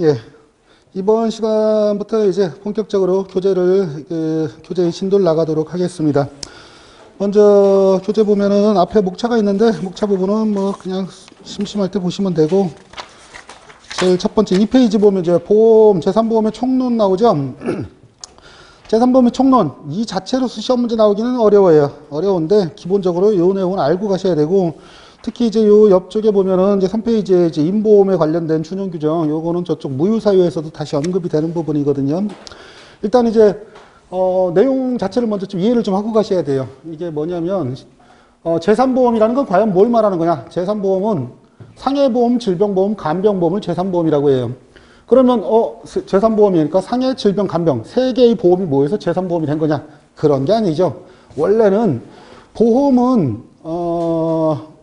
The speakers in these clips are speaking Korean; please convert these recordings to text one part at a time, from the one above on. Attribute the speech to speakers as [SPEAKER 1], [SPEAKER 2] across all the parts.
[SPEAKER 1] 예. 이번 시간부터 이제 본격적으로 교재를, 그, 교재 진도를 나가도록 하겠습니다. 먼저 교재 보면은 앞에 목차가 있는데, 목차 부분은 뭐 그냥 심심할 때 보시면 되고, 제일 첫 번째 2페이지 보면 이제 보험, 제3보험의 총론 나오죠? 제3보험의 총론, 이 자체로서 시험 문제 나오기는 어려워요. 어려운데, 기본적으로 요 내용은 알고 가셔야 되고, 특히 이제 요 옆쪽에 보면은 이제 3페이지에 이제 인보험에 관련된 준용 규정, 요거는 저쪽 무휴사유에서도 다시 언급이 되는 부분이거든요. 일단 이제, 어, 내용 자체를 먼저 좀 이해를 좀 하고 가셔야 돼요. 이게 뭐냐면, 어, 제3보험이라는 건 과연 뭘 말하는 거냐? 제3보험은 상해보험, 질병보험, 간병보험을 제3보험이라고 해요. 그러면, 어, 제3보험이니까 상해, 질병, 간병, 세 개의 보험이 모여서 제3보험이 된 거냐? 그런 게 아니죠. 원래는 보험은, 어,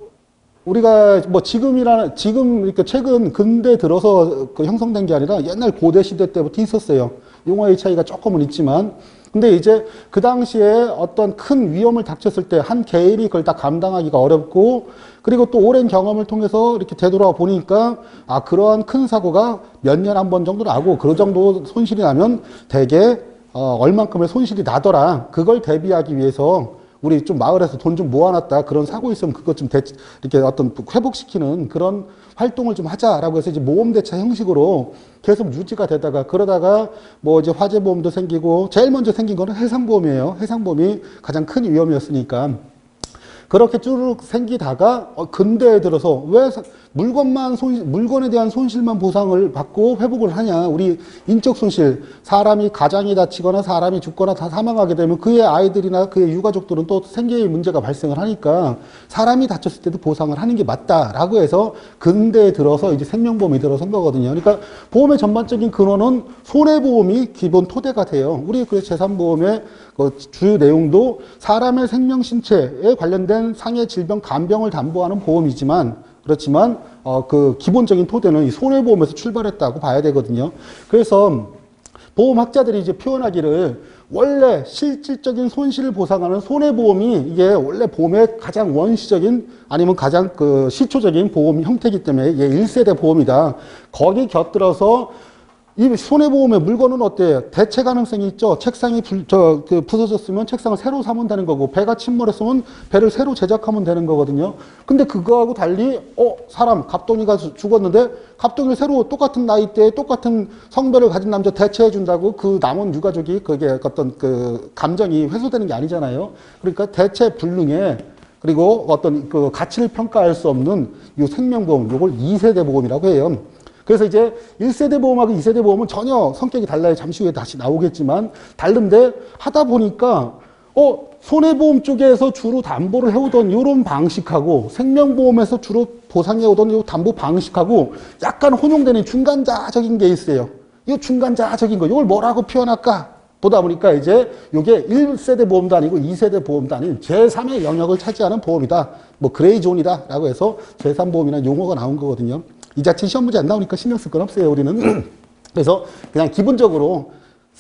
[SPEAKER 1] 우리가 뭐 지금이라는 지금 이렇게 최근 근대 들어서 그 형성된 게 아니라 옛날 고대 시대 때부터 있었어요. 용어의 차이가 조금은 있지만 근데 이제 그 당시에 어떤 큰 위험을 닥쳤을 때 한 개인이 그걸 다 감당하기가 어렵고 그리고 또 오랜 경험을 통해서 이렇게 되돌아 보니까 아 그러한 큰 사고가 몇 년 한 번 정도 나고 그 정도 손실이 나면 대개 어, 얼만큼의 손실이 나더라 그걸 대비하기 위해서 우리 좀 마을에서 돈 좀 모아놨다 그런 사고 있으면 그것 좀 대, 이렇게 어떤 회복시키는 그런 활동을 좀 하자라고 해서 이제 모험 대차 형식으로 계속 유지가 되다가 그러다가 뭐 이제 화재보험도 생기고 제일 먼저 생긴 거는 해상보험이에요. 해상보험이 가장 큰 위험이었으니까 그렇게 쭉 생기다가 어, 근대에 들어서 왜 사- 물건만 손 물건에 대한 손실만 보상을 받고 회복을 하냐. 우리 인적 손실. 사람이 가장이 다치거나 사람이 죽거나 다 사망하게 되면 그의 아이들이나 그의 유가족들은 또 생계의 문제가 발생을 하니까 사람이 다쳤을 때도 보상을 하는 게 맞다라고 해서 근대에 들어서 이제 생명보험이 들어선 거거든요. 그러니까 보험의 전반적인 근원은 손해보험이 기본 토대가 돼요. 우리 그 재산보험의 그 주요 내용도 사람의 생명 신체에 관련된 상해 질병 간병을 담보하는 보험이지만 그렇지만 어 그 기본적인 토대는 이 손해보험에서 출발했다고 봐야 되거든요. 그래서 보험학자들이 이제 표현하기를 원래 실질적인 손실을 보상하는 손해보험이 이게 원래 보험의 가장 원시적인 아니면 가장 그 시초적인 보험 형태이기 때문에 이게 1세대 보험이다. 거기 곁들어서 이 손해보험의 물건은 어때요? 대체 가능성이 있죠. 책상이 불, 저, 그 부서졌으면 책상을 새로 사면 되는 거고, 배가 침몰했으면 배를 새로 제작하면 되는 거거든요. 근데 그거하고 달리, 어, 사람, 갑동이가 주- 죽었는데, 갑동이를 새로 똑같은 나이대에 똑같은 성별을 가진 남자 대체해 준다고 그 남은 유가족이 그게 어떤 그 감정이 회수되는 게 아니잖아요. 그러니까 대체 불능에 그리고 어떤 그 가치를 평가할 수 없는 이 생명보험, 요걸 2세대 보험이라고 해요. 그래서 이제 1세대 보험하고 2세대 보험은 전혀 성격이 달라요. 잠시 후에 다시 나오겠지만 다른데 하다 보니까 어 손해보험 쪽에서 주로 담보를 해오던 이런 방식하고 생명보험에서 주로 보상해오던 이 담보 방식하고 약간 혼용되는 중간자적인 게 있어요. 이 중간자적인 거 이걸 뭐라고 표현할까? 보다 보니까 이제 이게 1세대 보험도 아니고 2세대 보험도 아닌 제3의 영역을 차지하는 보험이다. 뭐 gray zone이다 라고 해서 제3보험이란 용어가 나온 거거든요. 이 자체 시험 문제 안 나오니까 신경 쓸 건 없어요, 우리는. 그래서 그냥 기본적으로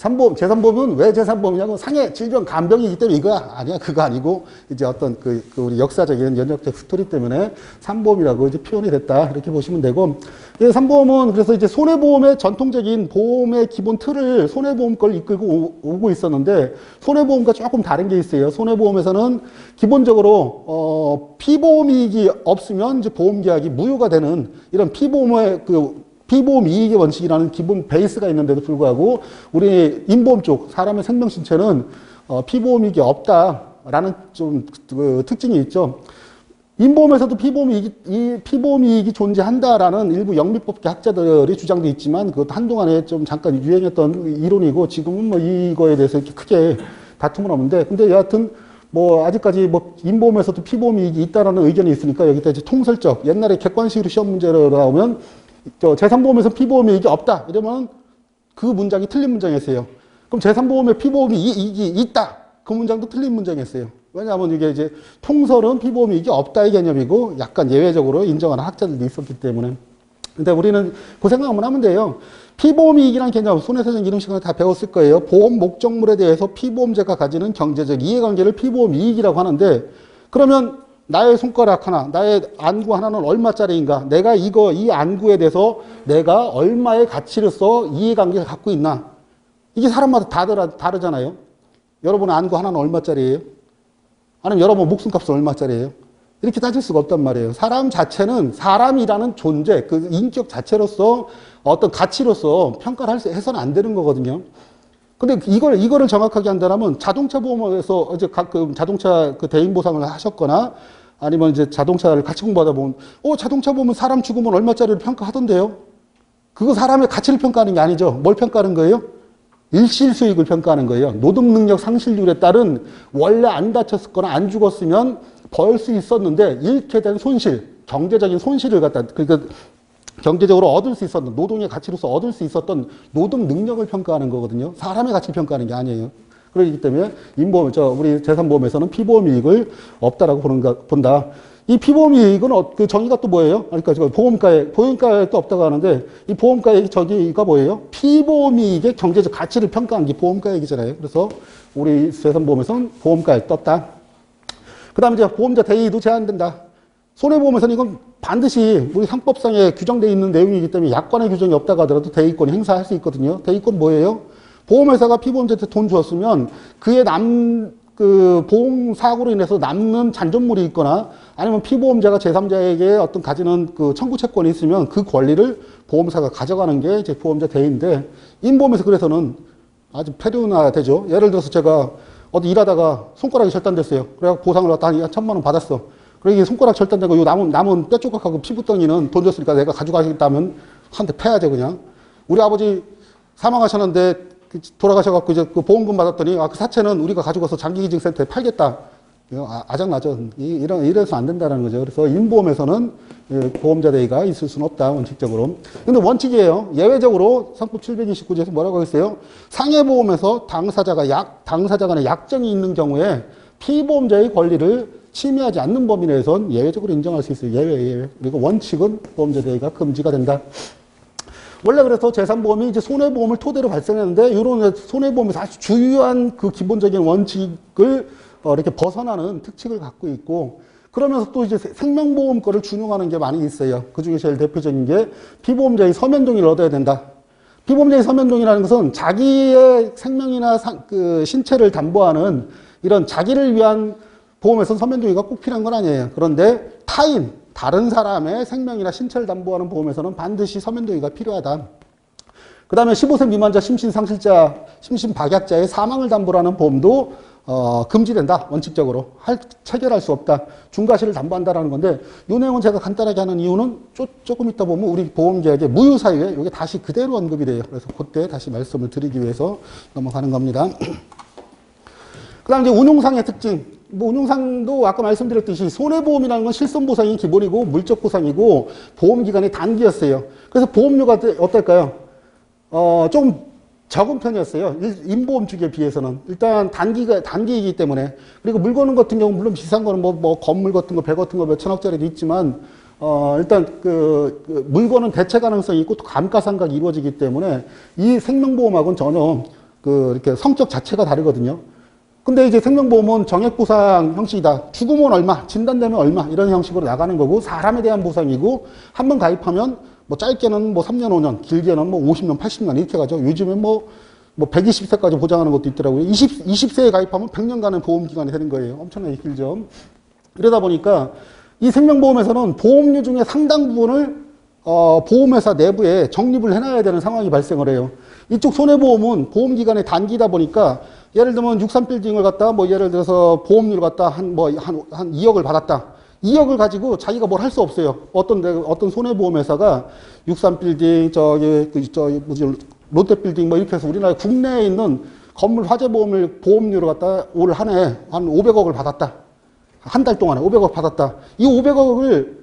[SPEAKER 1] 삼보험, 재산보험은 왜 재산보험이냐고 상해, 질병, 간병이기 때문에 이거야. 아니야. 그거 아니고 이제 어떤 그, 그 우리 역사적인 연혁적 스토리 때문에 삼보험이라고 이제 표현이 됐다. 이렇게 보시면 되고. 이 삼보험은 그래서 이제 손해보험의 전통적인 보험의 기본 틀을 손해보험 걸 이끌고 오- 오고 있었는데 손해보험과 조금 다른 게 있어요. 손해보험에서는 기본적으로 어, 피보험이익이 없으면 이제 보험계약이 무효가 되는 이런 피보험의 그 피보험 이익의 원칙이라는 기본 베이스가 있는데도 불구하고 우리 인보험 쪽 사람의 생명 신체는 어, 피보험 이익이 없다라는 좀 그 특징이 있죠. 인보험에서도 피보험 이익이, 이 피보험 이익이 존재한다라는 일부 영미법계 학자들의 주장도 있지만 그것도 한동안에 좀 잠깐 유행했던 이론이고 지금은 뭐 이거에 대해서 이렇게 크게 다툼은 없는데 근데 여하튼 뭐 아직까지 뭐 인보험에서도 피보험 이익이 있다라는 의견이 있으니까 여기다 이제 통설적 옛날에 객관식으로 시험 문제로 나오면 저 재산보험에서 피보험 이익이 없다 이러면 그 문장이 틀린 문장이었어요. 그럼 재산보험에 피보험이 이- 이익이 있다. 그 문장도 틀린 문장이었어요. 왜냐하면 이게 이제 통설은 피보험 이익이 없다의 개념이고 약간 예외적으로 인정하는 학자들도 있었기 때문에. 근데 우리는 그 생각만 하면 돼요. 피보험 이익이라는 개념, 손해사정 이름 시간에 다 배웠을 거예요. 보험 목적물에 대해서 피보험자가 가지는 경제적 이해관계를 피보험 이익이라고 하는데 그러면 나의 손가락 하나, 나의 안구 하나는 얼마짜리인가? 내가 이거, 이 안구에 대해서 내가 얼마의 가치로서 이해관계를 갖고 있나? 이게 사람마다 다 다르, 다르잖아요. 여러분의 안구 하나는 얼마짜리예요? 아니면 여러분 목숨값은 얼마짜리예요? 이렇게 따질 수가 없단 말이에요. 사람 자체는 사람이라는 존재, 그 인격 자체로서 어떤 가치로서 평가를 할 수- 해서는 안 되는 거거든요. 근데 이걸, 이거를 정확하게 한다면 자동차 보험에서 어제 가끔 자동차 그 대인 보상을 하셨거나 아니면 이제 자동차를 같이 공부하다 보면 어, 자동차 보면 사람 죽으면 얼마짜리를 평가하던데요? 그거 사람의 가치를 평가하는 게 아니죠. 뭘 평가하는 거예요? 일실 수익을 평가하는 거예요. 노동 능력 상실률에 따른 원래 안 다쳤거나 안 죽었으면 벌 수 있었는데 잃게 된 손실, 경제적인 손실을 갖다 그러니까 경제적으로 얻을 수 있었던 노동의 가치로서 얻을 수 있었던 노동 능력을 평가하는 거거든요. 사람의 가치를 평가하는 게 아니에요. 그렇기 때문에 인보험, 저 우리 재산보험에서는 피보험 이익을 없다라고 보는가, 본다. 이 피보험 이익은 어, 그 정의가 또 뭐예요? 그러니까 저 보험가액, 보험가액도 없다고 하는데 이 보험가액 저기가 뭐예요? 피보험 이익의 경제적 가치를 평가한 게 보험가액이잖아요. 그래서 우리 재산보험에서는 보험가액 떴다. 그 다음에 이제 보험자 대의도 제한된다. 손해보험에서는 이건 반드시 우리 상법상에 규정되어 있는 내용이기 때문에 약관의 규정이 없다고 하더라도 대의권 행사할 수 있거든요. 대의권 뭐예요? 보험회사가 피보험자한테 돈 주었으면 그의 남, 그 보험 사고로 인해서 남는 잔존물이 있거나 아니면 피보험자가 제3자에게 어떤 가지는 그 청구 채권이 있으면 그 권리를 보험사가 가져가는 게 이제 보험자 대의인데 인보험에서 그래서는 아주 폐륜화 되죠. 예를 들어서 제가 어디 일하다가 손가락이 절단됐어요. 그래갖고 보상을 갖다 한 천만 원 받았어. 이게 손가락 절단된 거, 요 남은 남은 뼈 조각하고 피부덩이는 돈 줬으니까 내가 가져가겠다면 한 대 패야죠 그냥. 우리 아버지 사망하셨는데 그 돌아가셔갖고 이제 그 보험금 받았더니 아, 그 사체는 우리가 가지고서 장기기증센터에 팔겠다. 이거 아, 아장나죠. 이- 이런 이래서 안 된다는 거죠. 그래서 인보험에서는 예, 보험자 대의가 있을 수는 없다 원칙적으로. 근데 원칙이에요. 예외적으로 상법 729조에서 뭐라고 했어요? 상해보험에서 당사자가 약 당사자 간의 약정이 있는 경우에 피보험자의 권리를 침해하지 않는 범위 내에선 예외적으로 인정할 수 있어요. 예외, 예외. 그리고 원칙은 보험자 대의가 금지가 된다. 원래 그래서 재산보험이 이제 손해보험을 토대로 발생했는데 이런 손해보험에서 아주 주요한 그 기본적인 원칙을 어, 이렇게 벗어나는 특징을 갖고 있고 그러면서 또 이제 생명보험 거를 준용하는 게 많이 있어요. 그 중에 제일 대표적인 게 피보험자의 서면 동의를 얻어야 된다. 피보험자의 서면 동의라는 것은 자기의 생명이나 상- 그 신체를 담보하는 이런 자기를 위한 보험에서는 서면 동의가 꼭 필요한 건 아니에요. 그런데 타인, 다른 사람의 생명이나 신체를 담보하는 보험에서는 반드시 서면 동의가 필요하다. 그 다음에 15세 미만자 심신상실자, 심신박약자의 사망을 담보로 하는 보험도 어, 금지된다. 원칙적으로. 할, 체결할 수 없다. 중과실을 담보한다라는 건데 이 내용은 제가 간단하게 하는 이유는 쪼, 조금 있다 보면 우리 보험계약의 무효사유에 이게 다시 그대로 언급이 돼요. 그래서 그때 다시 말씀을 드리기 위해서 넘어가는 겁니다. 그 다음 이제 운용상의 특징. 뭐 운용상도 아까 말씀드렸듯이 손해보험이라는 건 실손보상이 기본이고 물적보상이고 보험기간이 단기였어요. 그래서 보험료가 어떨까요? 어, 조금 적은 편이었어요. 일- 인보험 쪽에 비해서는. 일단 단기가, 단기이기 때문에. 그리고 물건 같은 경우, 물론 비싼 거는 뭐, 뭐, 건물 같은 거, 배 같은 거 몇천억짜리도 있지만, 어, 일단 그, 그 물건은 대체 가능성이 있고 또 감가상각이 이루어지기 때문에 이 생명보험하고는 전혀 그, 이렇게 성격 자체가 다르거든요. 근데 이제 생명보험은 정액보상 형식이다. 죽으면 얼마, 진단되면 얼마, 이런 형식으로 나가는 거고, 사람에 대한 보상이고, 한 번 가입하면 뭐 짧게는 뭐 3년, 5년, 길게는 뭐 50년, 80년 이렇게 가죠. 요즘엔 뭐, 뭐 120세까지 보장하는 것도 있더라고요. 20, 20세에 가입하면 100년간의 보험 기간이 되는 거예요. 엄청나게 길죠. 이러다 보니까 이 생명보험에서는 보험료 중에 상당 부분을 어, 보험회사 내부에 적립을 해놔야 되는 상황이 발생을 해요. 이쪽 손해보험은 보험 기간이 단기다 보니까 예를 들면 63빌딩을 갖다 뭐 예를 들어서 보험료를 갖다 한 뭐 한 한 2억을 받았다. 2억을 가지고 자기가 뭘 할 수 없어요. 어떤 데- 어떤 손해보험회사가 63빌딩 저기 그 저기 뭐지 롯데빌딩 뭐 이렇게 해서 우리나라 국내에 있는 건물 화재보험을 보험료를 갖다 올 한 해 한 500억을 받았다. 한 달 동안에 500억 받았다. 이 500억을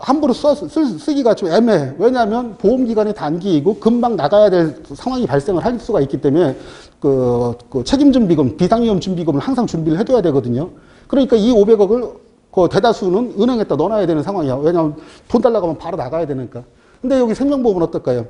[SPEAKER 1] 함부로 써, 쓸, 쓰기가 좀 애매해. 왜냐하면 보험기간이 단기이고 금방 나가야 될 상황이 발생을 할 수가 있기 때문에 그, 그 책임준비금, 비상위험 준비금을 항상 준비를 해둬야 되거든요. 그러니까 이 500억을 그 대다수는 은행에다 넣어놔야 되는 상황이야. 왜냐하면 돈 달라고 하면 바로 나가야 되니까. 근데 여기 생명보험은 어떨까요?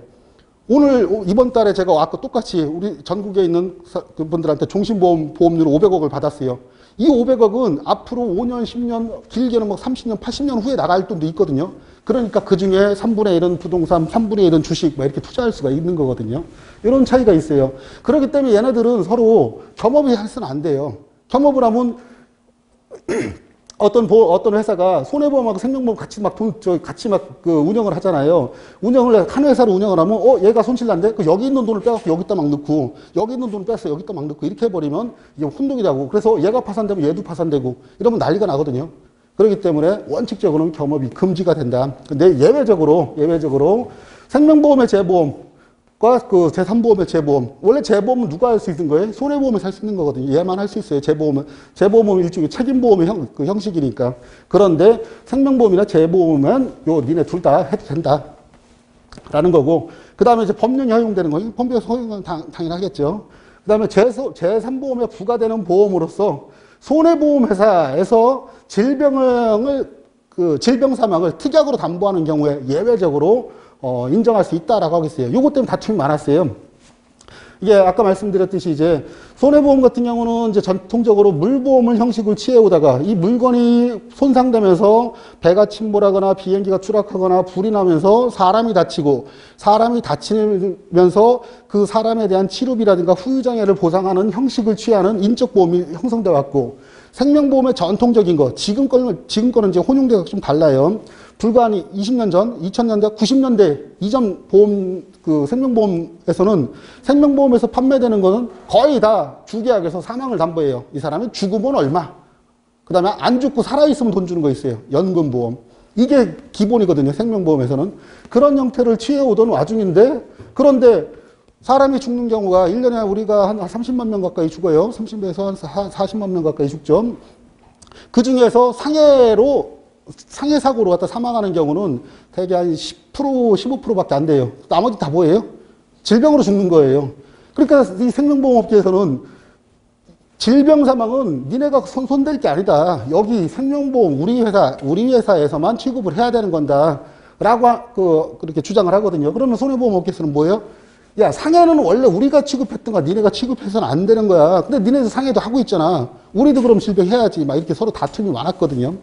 [SPEAKER 1] 오늘 오- 이번 달에 제가 아까 똑같이 우리 전국에 있는 사- 그분들한테 종신보험 보험료로 500억을 받았어요. 이 500억은 앞으로 5년, 10년, 길게는 뭐 30년, 80년 후에 나갈 돈도 있거든요. 그러니까 그 중에 3분의 1은 부동산, 3분의 1은 주식, 막 이렇게 투자할 수가 있는 거거든요. 이런 차이가 있어요. 그렇기 때문에 얘네들은 서로 겸업이 해서는 안 돼요. 겸업을 하면 어떤 보, 어떤 회사가 손해보험하고 생명보험 같이 막 돈, 저, 같이 막 그 운영을 하잖아요. 운영을, 한 회사를 운영을 하면, 어, 얘가 손실난데? 그 여기 있는 돈을 빼갖고 여기다 막 넣고, 여기 있는 돈을 빼서 여기다 막 넣고, 이렇게 해버리면 이게 혼동이 나고, 그래서 얘가 파산되면 얘도 파산되고, 이러면 난리가 나거든요. 그렇기 때문에 원칙적으로는 겸업이 금지가 된다. 근데 예외적으로, 예외적으로 생명보험의 재보험, 과그 제3보험의 재보험. 원래 재보험은 누가 할 수 있는 거예요? 손해보험에서 할수 있는 거거든요. 얘만 할 수 있어요. 재보험은. 재보험은 일종의 책임보험의 형, 그 형식이니까. 그런데 생명보험이나 재보험은 요 니네 둘 다 해도 된다. 라는 거고. 그 다음에 이제 법령이 허용되는 거예요. 법령에서 허용은 당, 당연하겠죠. 그 다음에 제3보험에 부과되는 보험으로서 손해보험회사에서 질병을, 그 질병 사망을 특약으로 담보하는 경우에 예외적으로 어, 인정할 수 있다라고 하겠어요. 요것 때문에 다툼이 많았어요. 이게 아까 말씀드렸듯이 이제 손해보험 같은 경우는 이제 전통적으로 물보험을 형식을 취해오다가 이 물건이 손상되면서 배가 침몰하거나 비행기가 추락하거나 불이 나면서 사람이 다치고 사람이 다치면서 그 사람에 대한 치료비라든가 후유장애를 보상하는 형식을 취하는 인적 보험이 형성돼 왔고 생명보험의 전통적인 거 지금 거는 지금 거는 이제 혼용되가 좀 달라요. 불과 한 20년 전, 2000년대, 90년대 이전 보험, 그 생명보험에서는 생명보험에서 판매되는 거는 거의 다 주계약에서 사망을 담보해요. 이 사람이 죽으면 얼마. 그 다음에 안 죽고 살아있으면 돈 주는 거 있어요. 연금보험. 이게 기본이거든요. 생명보험에서는. 그런 형태를 취해오던 와중인데, 그런데 사람이 죽는 경우가 1년에 우리가 한 30만 명 가까이 죽어요. 30에서 한 40만 명 가까이 죽죠. 그 중에서 상해로 상해 사고로 갖다 사망하는 경우는 대개 한 10%, 15%밖에 안 돼요. 나머지 다 뭐예요? 질병으로 죽는 거예요. 그러니까 이 생명보험업계에서는 질병 사망은 니네가 손, 손댈 게 아니다. 여기 생명보험 우리 회사, 우리 회사에서만 취급을 해야 되는 건다. 라고, 그, 그렇게 주장을 하거든요. 그러면 손해보험업계에서는 뭐예요? 야, 상해는 원래 우리가 취급했던 거 니네가 취급해서는 안 되는 거야. 근데 니네도 상해도 하고 있잖아. 우리도 그럼 질병 해야지. 막 이렇게 서로 다툼이 많았거든요.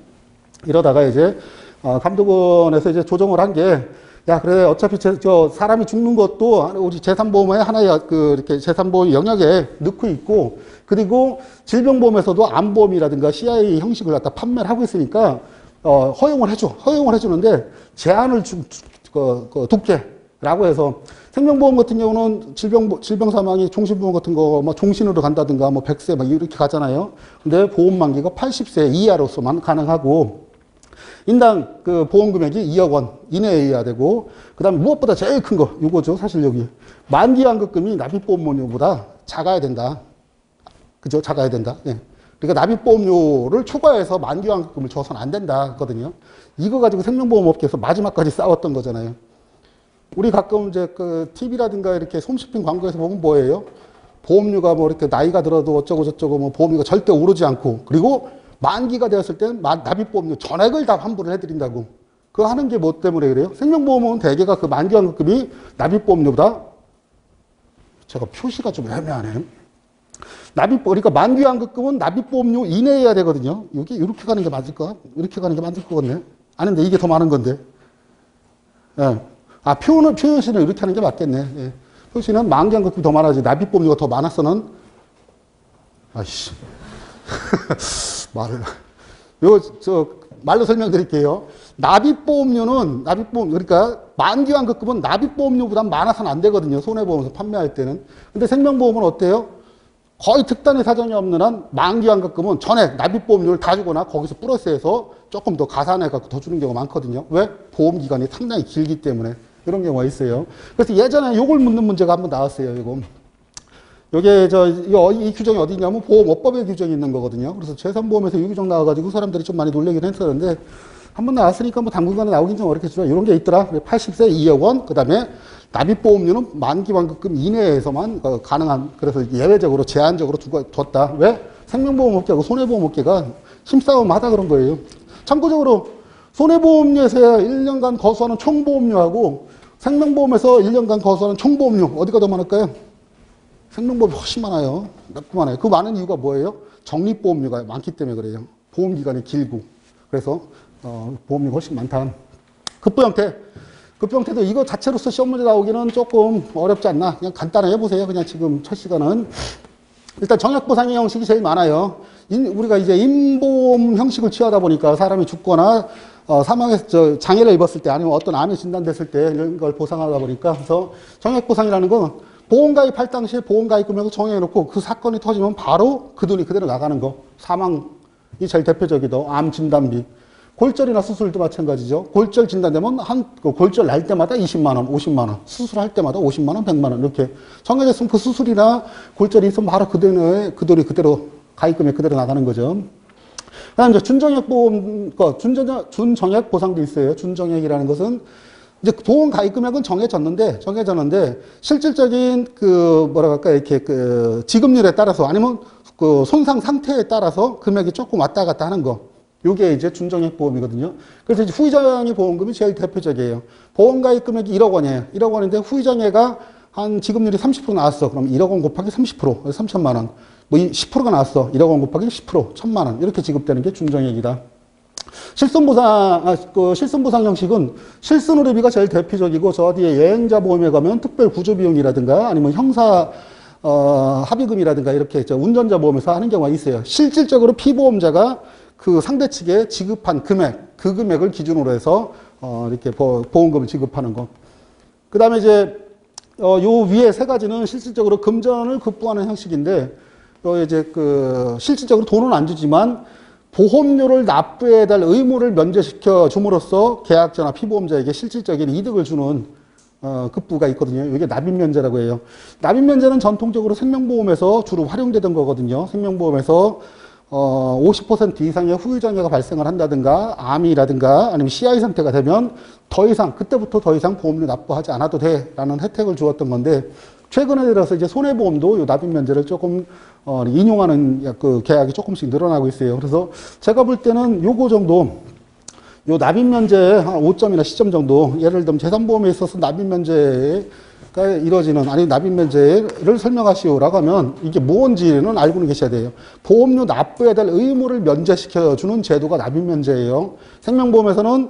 [SPEAKER 1] 이러다가 이제 어, 감독원에서 이제 조정을 한 게 야 그래 어차피 제, 저 사람이 죽는 것도 우리 재산보험의 하나의 그 이렇게 재산보험 영역에 넣고 있고 그리고 질병보험에서도 암보험이라든가 CIA 형식을 갖다 판매를 하고 있으니까 어, 허용을 해줘 허용을 해주는데 제한을 좀 그, 그, 두께라고 해서 생명보험 같은 경우는 질병 질병 사망이 종신보험 같은 거 뭐 종신으로 간다든가 뭐 100세 막 이렇게 가잖아요. 근데 보험 만기가 80세 이하로서만 가능하고 인당 그 보험 금액이 2억 원 이내여야 되고 그다음에 무엇보다 제일 큰 거 이거죠. 사실 여기 만기 환급금이 납입보험료보다 작아야 된다. 그죠? 작아야 된다. 예. 그러니까 납입보험료를 초과해서 만기 환급금을 줘서는 안 된다거든요. 이거 가지고 생명보험업계에서 마지막까지 싸웠던 거잖아요. 우리 가끔 이제 그 TV라든가 이렇게 홈쇼핑 광고에서 보면 뭐예요? 보험료가 뭐 이렇게 나이가 들어도 어쩌고 저쩌고 뭐 보험료가 절대 오르지 않고 그리고 만기가 되었을 땐 납입보험료 전액을 다 환불을 해드린다고. 그거 하는 게 뭐 때문에 그래요? 생명보험은 대개가 그 만기환급금이 납입보험료보다 제가 표시가 좀 애매하네. 납입, 그러니까 만기환급금은 납입보험료 이내여야 되거든요. 이게 이렇게 가는 게 맞을까? 이렇게 가는 게 맞을 것 같네. 아닌데 이게 더 많은 건데. 예. 아, 표는, 표시는 이렇게 하는 게 맞겠네. 예. 표시는 만기환급금이 더 많아지. 납입보험료가 더 많았어는. 아이씨. 말을. 요, 저, 말로 설명드릴게요. 납입보험료는, 납입보험, 그러니까 만기환급금은 납입보험료보다 많아서는 안 되거든요. 손해보험에서 판매할 때는. 근데 생명보험은 어때요? 거의 특단의 사정이 없는 한 만기환급금은 전액 납입보험료를 다 주거나 거기서 플러스해서 조금 더 가산해갖고 더 주는 경우가 많거든요. 왜? 보험기간이 상당히 길기 때문에. 이런 경우가 있어요. 그래서 예전에 요걸 묻는 문제가 한번 나왔어요. 이거. 요게 저, 이, 이 규정이 어디 있냐면 보험업법에 규정이 있는 거거든요. 그래서 재산보험에서 이 규정 나와가지고 사람들이 좀 많이 놀래긴 했었는데 한 번 나왔으니까 뭐 당분간은 나오긴 좀 어렵겠지만 이런 게 있더라. 80세 2억 원, 그 다음에 납입보험료는 만기환급금 이내에서만 어, 가능한, 그래서 예외적으로 제한적으로 두고 뒀다. 왜? 생명보험업계하고 손해보험업계가 힘싸움 하다 그런 거예요. 참고적으로 손해보험료에서 1년간 거수하는 총보험료하고 생명보험에서 1년간 거수하는 총보험료 어디가 더 많을까요? 생명보험이 훨씬 많아요. 몇분 많아요. 그 많은 이유가 뭐예요? 적립보험료가 많기 때문에 그래요. 보험기간이 길고. 그래서, 어, 보험료가 훨씬 많다. 급부 형태. 급부 형태도 이거 자체로서 시험 문제 나오기는 조금 어렵지 않나. 그냥 간단하게 해보세요. 그냥 지금 첫 시간은. 일단 정액보상의 형식이 제일 많아요. 인- 우리가 이제 임보험 형식을 취하다 보니까 사람이 죽거나 어, 사망해서 저 장애를 입었을 때 아니면 어떤 암이 진단됐을 때 이런 걸 보상하다 보니까 그래서 정액보상이라는 건 보험가입할 당시에 보험가입 금액을 정해놓고 그 사건이 터지면 바로 그 돈이 그대로 나가는 거. 사망이 제일 대표적이죠. 암 진단비. 골절이나 수술도 마찬가지죠. 골절 진단되면 한, 그 골절 날 때마다 20만 원, 50만 원, 수술할 때마다 50만 원, 100만 원, 이렇게 정해졌으면 그 수술이나 골절이 있으면 바로 그 돈에, 그 돈이 그대로, 가입금액 그대로 나가는 거죠. 그 다음 이제 준정액 보험, 그 준정액, 준정액 보상도 있어요. 준정액이라는 것은 이제 보험 가입 금액은 정해졌는데, 정해졌는데, 실질적인 그, 뭐라 할까, 이렇게 그 지급률에 따라서 아니면 그 손상 상태에 따라서 금액이 조금 왔다 갔다 하는 거. 요게 이제 준정액 보험이거든요. 그래서 이제 후이장애 보험금이 제일 대표적이에요. 보험 가입 금액이 1억 원이에요. 1억 원인데 후이장애가 한 지급률이 30% 나왔어. 그럼 1억 원 곱하기 30%, 3천만 원. 뭐 10%가 나왔어. 1억 원 곱하기 10%, 1천만 원. 이렇게 지급되는 게 준정액이다. 실손보상, 아, 그 실손보상 형식은 실손의료비가 제일 대표적이고 저 뒤에 여행자 보험에 가면 특별 구조비용이라든가 아니면 형사 어, 합의금이라든가 이렇게 저 운전자 보험에서 하는 경우가 있어요. 실질적으로 피보험자가 그 상대 측에 지급한 금액, 그 금액을 기준으로 해서 어, 이렇게 보, 보험금을 지급하는 거. 그 다음에 이제 어, 요 위에 세 가지는 실질적으로 금전을 급부하는 형식인데, 어, 이제 그 실질적으로 돈은 안 주지만 보험료를 납부해야 될 의무를 면제시켜 줌으로써 계약자나 피보험자에게 실질적인 이득을 주는 어, 급부가 있거든요. 이게 납입면제라고 해요. 납입면제는 전통적으로 생명보험에서 주로 활용되던 거거든요. 생명보험에서 어, 50% 이상의 후유장애가 발생을 한다든가, 암이라든가, 아니면 CI 상태가 되면 더 이상, 그때부터 더 이상 보험료 납부하지 않아도 돼. 라는 혜택을 주었던 건데, 최근에 들어서 이제 손해보험도 이 납입면제를 조금, 어, 인용하는 그 계약이 조금씩 늘어나고 있어요. 그래서 제가 볼 때는 요거 정도, 요 납입 면제 한 5점이나 10점 정도, 예를 들면 재산보험에 있어서 납입 면제가 이루어지는, 아니, 납입 면제를 설명하시오라고 하면 이게 뭔지는 알고는 계셔야 돼요. 보험료 납부해야 될 의무를 면제시켜 주는 제도가 납입 면제예요. 생명보험에서는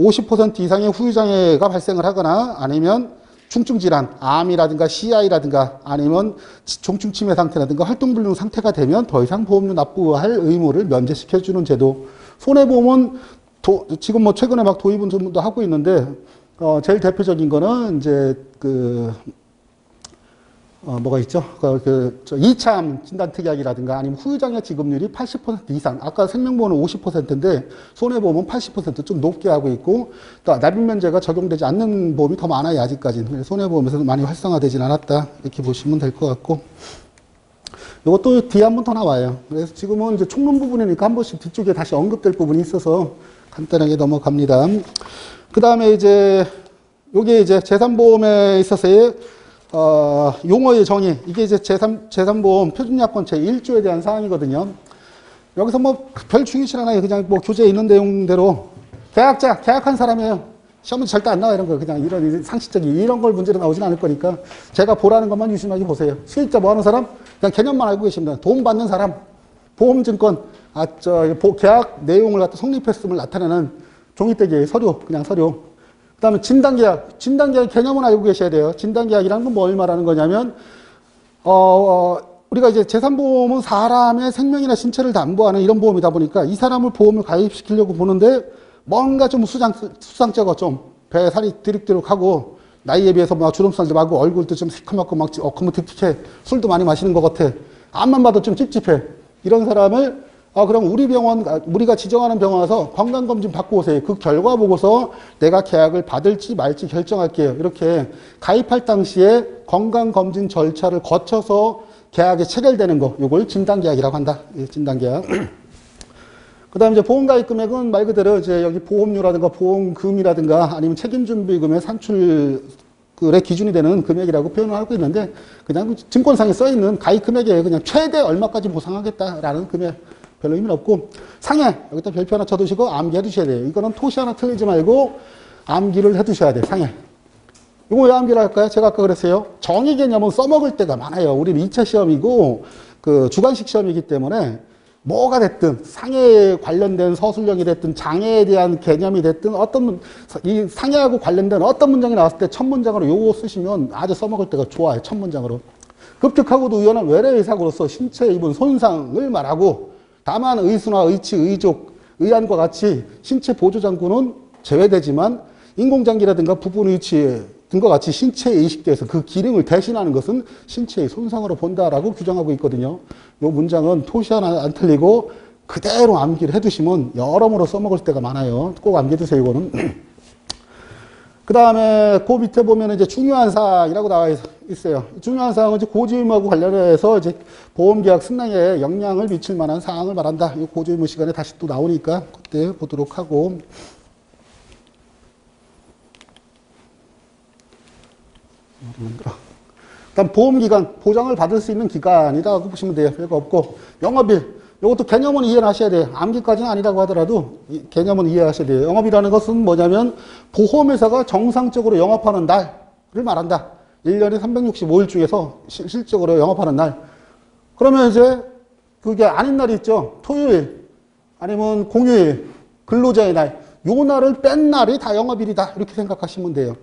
[SPEAKER 1] 50% 이상의 후유장애가 발생을 하거나 아니면 중증 질환, 암이라든가 CI라든가 아니면 종충 치매 상태라든가 활동 불능 상태가 되면 더 이상 보험료 납부할 의무를 면제시켜 주는 제도. 손해보험은 도- 지금 뭐 최근에 막 도입은 좀 더 하고 있는데, 어, 제일 대표적인 거는 이제 그, 어, 뭐가 있죠? 그, 그, 저 2차 진단 특약이라든가 아니면 후유장애 지급률이 80% 이상. 아까 생명보험은 50%인데 손해보험은 80%좀 높게 하고 있고 또 납입면제가 적용되지 않는 보험이 더 많아요, 아직까지는. 손해보험에서는 많이 활성화되진 않았다. 이렇게 보시면 될 것 같고. 이것도 뒤에 한 번 더 나와요. 그래서 지금은 이제 총론 부분이니까 한 번씩 뒤쪽에 다시 언급될 부분이 있어서 간단하게 넘어갑니다. 그 다음에 이제 요게 이제 재산보험에 있어서의 어, 용어의 정의. 이게 이제 재산, 재산보험 표준약관 제1조에 대한 사항이거든요. 여기서 뭐 별 중요치 않아요. 그냥 뭐 교재에 있는 내용대로 계약자, 계약한 사람이에요. 시험은 절대 안 나와 이런 거. 그냥 이런 상식적인 이런 걸 문제로 나오진 않을 거니까 제가 보라는 것만 유심하게 보세요. 수익자 뭐 하는 사람? 그냥 개념만 알고 계십니다. 돈 받는 사람, 보험증권, 아, 저, 보- 계약 내용을 갖다 성립했음을 나타내는 종이떼기 서류, 그냥 서류. 그 다음에 진단계약. 진단계약 개념은 알고 계셔야 돼요. 진단계약이라는 건 뭘 말하는 거냐면, 어, 어, 우리가 이제 재산보험은 사람의 생명이나 신체를 담보하는 이런 보험이다 보니까 이 사람을 보험을 가입시키려고 보는데 뭔가 좀 수상, 수상쩍어 좀배 살이 드릭드릭하고 나이에 비해서 막 주름살도 많고 얼굴도 좀 새카맣고 막 어커무틱틱해 술도 많이 마시는 것 같아 앞만 봐도 좀 찝찝해 이런 사람을 아 그럼 우리 병원 아, 우리가 지정하는 병원 와서 건강검진 받고 오세요 그 결과 보고서 내가 계약을 받을지 말지 결정할게요. 이렇게 가입할 당시에 건강검진 절차를 거쳐서 계약이 체결되는 거 요걸 진단계약이라고 한다. 예, 진단계약. 그 다음에 이제 보험가입 금액은 말 그대로 이제 여기 보험료라든가 보험금이라든가 아니면 책임준비금의 산출의 기준이 되는 금액이라고 표현을 하고 있는데 그냥 증권상에 써 있는 가입 금액이에요. 그냥 최대 얼마까지 보상하겠다라는 금액 별로 의미는 없고 상해 여기다 별표 하나 쳐두시고 암기 해두셔야 돼요. 이거는 토시 하나 틀리지 말고 암기를 해두셔야 돼요. 상해. 이거 왜 암기를 할까요? 제가 아까 그랬어요. 정의 개념은 써먹을 때가 많아요. 우리는 2차 시험이고 그 주관식 시험이기 때문에 뭐가 됐든 상해에 관련된 서술형이 됐든 장애에 대한 개념이 됐든 어떤 문- 이 상해하고 관련된 어떤 문장이 나왔을 때 첫 문장으로 요거 쓰시면 아주 써먹을 때가 좋아요. 첫 문장으로. 급격하고도 우연한 외래 의 사고로서 신체에 입은 손상을 말하고 다만 의수나 의치, 의족, 의안과 같이 신체 보조장구는 제외되지만 인공장기라든가 부분 의치 등과 같이 신체에 이식돼서 그 기능을 대신하는 것은 신체의 손상으로 본다라고 규정하고 있거든요. 이 문장은 토시 하나 안 틀리고 그대로 암기를 해두시면 여러모로 써먹을 때가 많아요. 꼭 암기해두세요, 이거는. 그 다음에 그 밑에 보면 이제 중요한 사항이라고 나와 있- 있어요. 중요한 사항은 이제 고지의무하고 관련해서 이제 보험계약 승낙에 영향을 미칠 만한 사항을 말한다. 이 고지의무 시간에 다시 또 나오니까 그때 보도록 하고. 일단 보험기간, 보장을 받을 수 있는 기간이라고 보시면 돼요. 별거 없고. 영업일, 이것도 개념은 이해를 하셔야 돼요. 암기까지는 아니라고 하더라도 이 개념은 이해하셔야 돼요. 영업이라는 것은 뭐냐면 보험회사가 정상적으로 영업하는 날을 말한다. 1년에 365일 중에서 실- 실적으로 영업하는 날. 그러면 이제 그게 아닌 날이 있죠. 토요일, 아니면 공휴일, 근로자의 날. 요 날을 뺀 날이 다 영업일이다. 이렇게 생각하시면 돼요.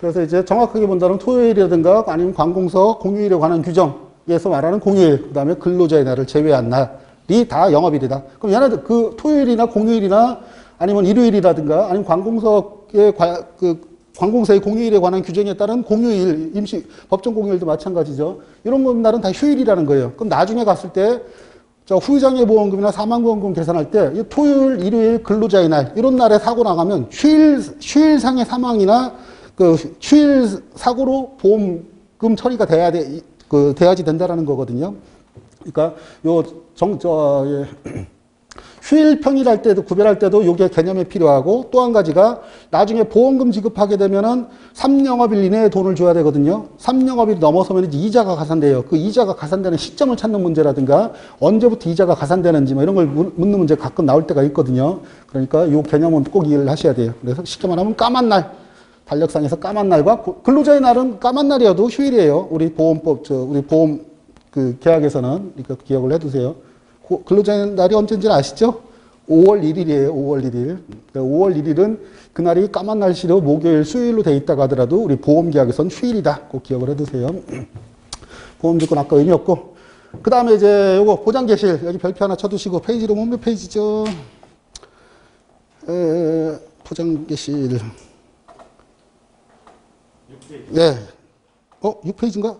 [SPEAKER 1] 그래서 이제 정확하게 본다면 토요일이라든가 아니면 관공서 공휴일에 관한 규정 에서 말하는 공휴일, 그 다음에 근로자의 날을 제외한 날이 다 영업일이다. 그럼 얘네들 그 토요일이나 공휴일이나 아니면 일요일이라든가 아니면 관공서의 과- 그 관공서의 공휴일에 관한 규정에 따른 공휴일, 임시, 법정 공휴일도 마찬가지죠. 이런 건 날은 다 휴일이라는 거예요. 그럼 나중에 갔을 때 저 후유장애 보험금이나 사망보험금 계산할 때이 토요일, 일요일 근로자의 날 이런 날에 사고 나가면 휴일 휴일상의 사망이나 그 휴일 사고로 보험금 처리가 돼야 돼, 그 돼야지 된다라는 거거든요. 그러니까 요정저 예. 휴일 평일할 때도 구별할 때도 요게 개념이 필요하고 또 한 가지가 나중에 보험금 지급하게 되면은 3영업일 이내에 돈을 줘야 되거든요. 3영업일 넘어서면 이제 이자가 가산돼요. 그 이자가 가산되는 시점을 찾는 문제라든가 언제부터 이자가 가산되는지 뭐 이런 걸 묻- 묻는 문제 가끔 나올 때가 있거든요. 그러니까 요 개념은 꼭 이해를 하셔야 돼요. 그래서 쉽게 말하면 까만 날 달력상에서 까만 날과 고- 근로자의 날은 까만 날이어도 휴일이에요. 우리 보험법 저 우리 보험 그 계약에서는 그러니까 기억을 해두세요. 고- 근로자의 날이 언제인지 아시죠? 5월 1일이에요. 5월 1일. 5월 1일은 그날이 까만 글씨로 목요일, 수요일로 돼 있다고 하더라도 우리 보험 계약에서는 휴일이다. 꼭 기억을 해두세요. 보험 조건 아까 의미 없고. 그 다음에 이제 요거 보장 개시일 여기 별표 하나 쳐두시고 페이지로 몇 페이지죠? 에, 보장 개시일. 네. 어, 6페이지인가?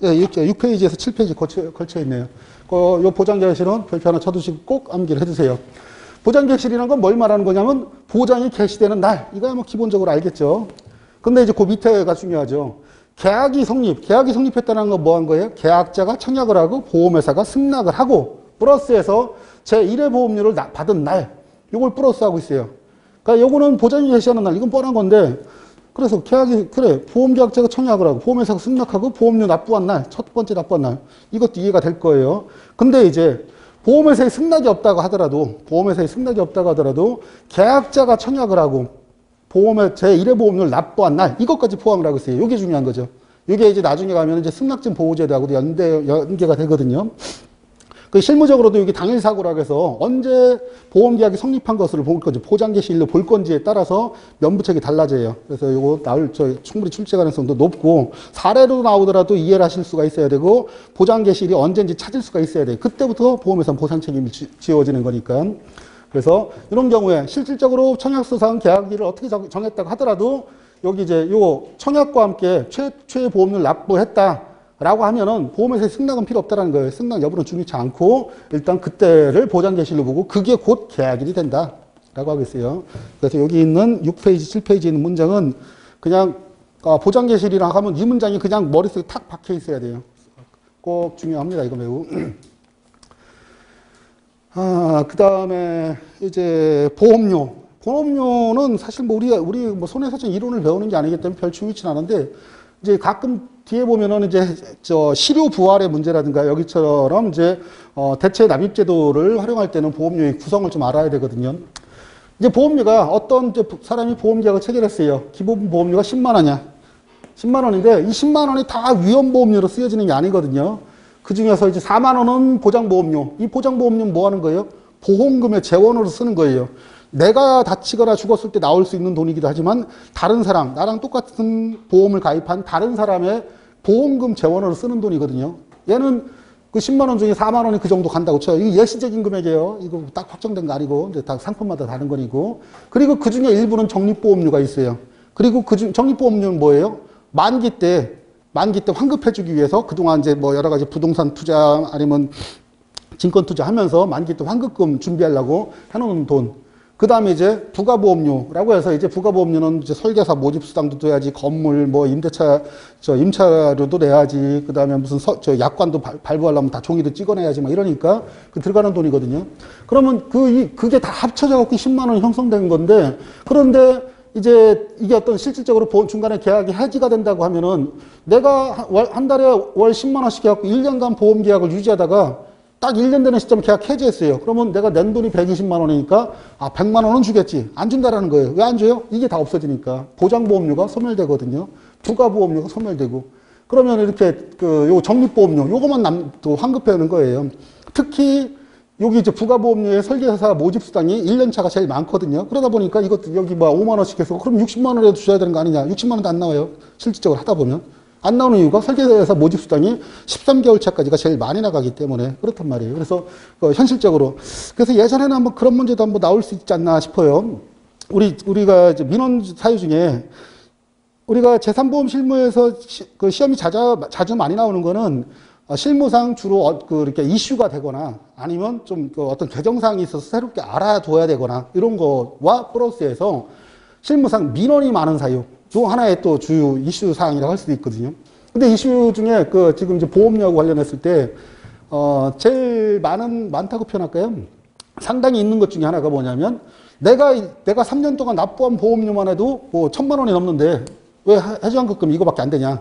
[SPEAKER 1] 네, 6, 6페이지에서 7페이지 걸쳐, 걸쳐 있네요. 그, 요 보장개실은 별표 하나 쳐두시고 꼭 암기를 해두세요. 보장개실이라는 건 뭘 말하는 거냐면 보장이 개시되는 날. 이거야 뭐 기본적으로 알겠죠. 근데 이제 그 밑에가 중요하죠. 계약이 성립. 계약이 성립했다는 건 뭐 한 거예요? 계약자가 청약을 하고 보험회사가 승낙을 하고 플러스해서 제1회 보험료를 나- 받은 날. 요걸 플러스하고 있어요. 그러니까 요거는 보장이 개시하는 날. 이건 뻔한 건데 그래서 계약이 그래 보험계약자가 청약을 하고 보험회사가 승낙하고 보험료 납부한 날 첫 번째 납부한 날 이것도 이해가 될 거예요. 근데 이제 보험회사에 승낙이 없다고 하더라도 보험회사에 승낙이 없다고 하더라도 계약자가 청약을 하고 보험의 제1회 보험료를 납부한 날 이것까지 포함을 하고 있어요. 이게 중요한 거죠. 이게 이제 나중에 가면 이제 승낙증 보호제도하고도 연대 연계가 되거든요. 그 실무적으로도 여기 당일 사고라고 해서 언제 보험 계약이 성립한 것을 볼 건지 포장 개시일로 볼 건지에 따라서 면부책이 달라져요. 그래서 이거 나올 저 충분히 출제 가능성도 높고 사례로 나오더라도 이해를 하실 수가 있어야 되고 보장 개시일이 언제인지 찾을 수가 있어야 돼요. 그때부터 보험회사 보상 책임이 지- 지워지는 거니까. 그래서 이런 경우에 실질적으로 청약서상 계약일을 어떻게 정- 정했다고 하더라도 여기 이제 요 청약과 함께 최, 최 보험료를 납부했다. 라고 하면은 보험회사의 승낙은 필요 없다라는 거예요. 승낙 여부는 중요치 않고 일단 그때를 보장 개시로 보고 그게 곧 계약일이 된다. 라고 하겠어요. 그래서 여기 있는 6페이지, 7페이지에 있는 문장은 그냥 아, 보장 개시이라 하면 이 문장이 그냥 머릿속에 탁 박혀 있어야 돼요. 꼭 중요합니다. 이거 매우. 아, 그 다음에 이제 보험료. 보험료는 사실 뭐 우리, 우리 뭐 손해사정 이론을 배우는 게 아니기 때문에 별 중요치 않은데 이제 가끔 뒤에 보면은 이제 저 실효 부활의 문제라든가 여기처럼 이제 어 대체 납입 제도를 활용할 때는 보험료의 구성을 좀 알아야 되거든요. 이제 보험료가 어떤 사람이 보험 계약을 체결했어요. 기본 보험료가 10만 원이야. 10만 원인데 이 10만 원이 다 위험 보험료로 쓰여지는 게 아니거든요. 그 중에서 이제 4만 원은 보장 보험료. 이 보장 보험료는 뭐 하는 거예요? 보험금의 재원으로 쓰는 거예요. 내가 다치거나 죽었을 때 나올 수 있는 돈이기도 하지만 다른 사람, 나랑 똑같은 보험을 가입한 다른 사람의 보험금 재원으로 쓰는 돈이거든요. 얘는 그 10만 원 중에 4만 원이 그 정도 간다고 쳐요. 이게 예시적인 금액이에요. 이거 딱 확정된 거 아니고 이제 다 상품마다 다른 거니고. 그리고 그 중에 일부는 적립보험료가 있어요. 그리고 그중 적립보험료는 뭐예요? 만기 때 만기 때 환급해주기 위해서 그동안 이제 뭐 여러 가지 부동산 투자 아니면 증권 투자하면서 만기 때 환급금 준비하려고 해놓은 돈. 그 다음에 이제 부가보험료라고 해서 이제 부가보험료는 이제 설계사 모집수당도 둬야지 건물 뭐 임대차 저 임차료도 내야지 그 다음에 무슨 서, 저 약관도 발, 발부하려면 다 종이도 찍어내야지 막 이러니까 그 들어가는 돈이거든요. 그러면 그 이, 그게 다 합쳐져 갖고 10만 원이 형성된 건데 그런데 이제 이게 어떤 실질적으로 보- 중간에 계약이 해지가 된다고 하면은 내가 한 달에 월 10만 원씩 해갖고 1년간 보험 계약을 유지하다가 딱 1년 되는 시점에 계약 해지했어요. 그러면 내가 낸 돈이 120만 원이니까 아 100만 원은 주겠지. 안 준다라는 거예요. 왜 안 줘요? 이게 다 없어지니까 보장보험료가 소멸되거든요. 부가보험료가 소멸되고 그러면 이렇게 그 요 적립보험료 요거만 남, 또 환급하는 거예요. 특히 여기 이제 부가보험료의 설계사 모집 수당이 1년 차가 제일 많거든요. 그러다 보니까 이것도 여기 뭐 5만 원씩 해서 그럼 60만 원이라도 줘야 되는 거 아니냐? 60만 원도 안 나와요. 실질적으로 하다 보면. 안 나오는 이유가 설계사 모집 수당이 13개월 차까지가 제일 많이 나가기 때문에 그렇단 말이에요. 그래서 어, 현실적으로 그래서 예전에는 한번 그런 문제도 한번 나올 수 있지 않나 싶어요. 우리 우리가 민원 사유 중에 우리가 재산보험 실무에서 시, 그 시험이 자자, 자주 많이 나오는 거는 어, 실무상 주로 어, 그 이렇게 이슈가 되거나 아니면 좀 그 어떤 개정사항이 있어서 새롭게 알아둬야 되거나 이런 거와 플러스해서 실무상 민원이 많은 사유 또 하나의 또 주요 이슈 사항이라고 할 수도 있거든요. 근데 이슈 중에 그 지금 이제 보험료하고 관련했을 때 어, 제일 많은 많다고 표현할까요? 상당히 있는 것 중에 하나가 뭐냐면 내가 내가 3년 동안 납부한 보험료만 해도 뭐 천만 원이 넘는데 왜 해지환급금 이거밖에 안 되냐?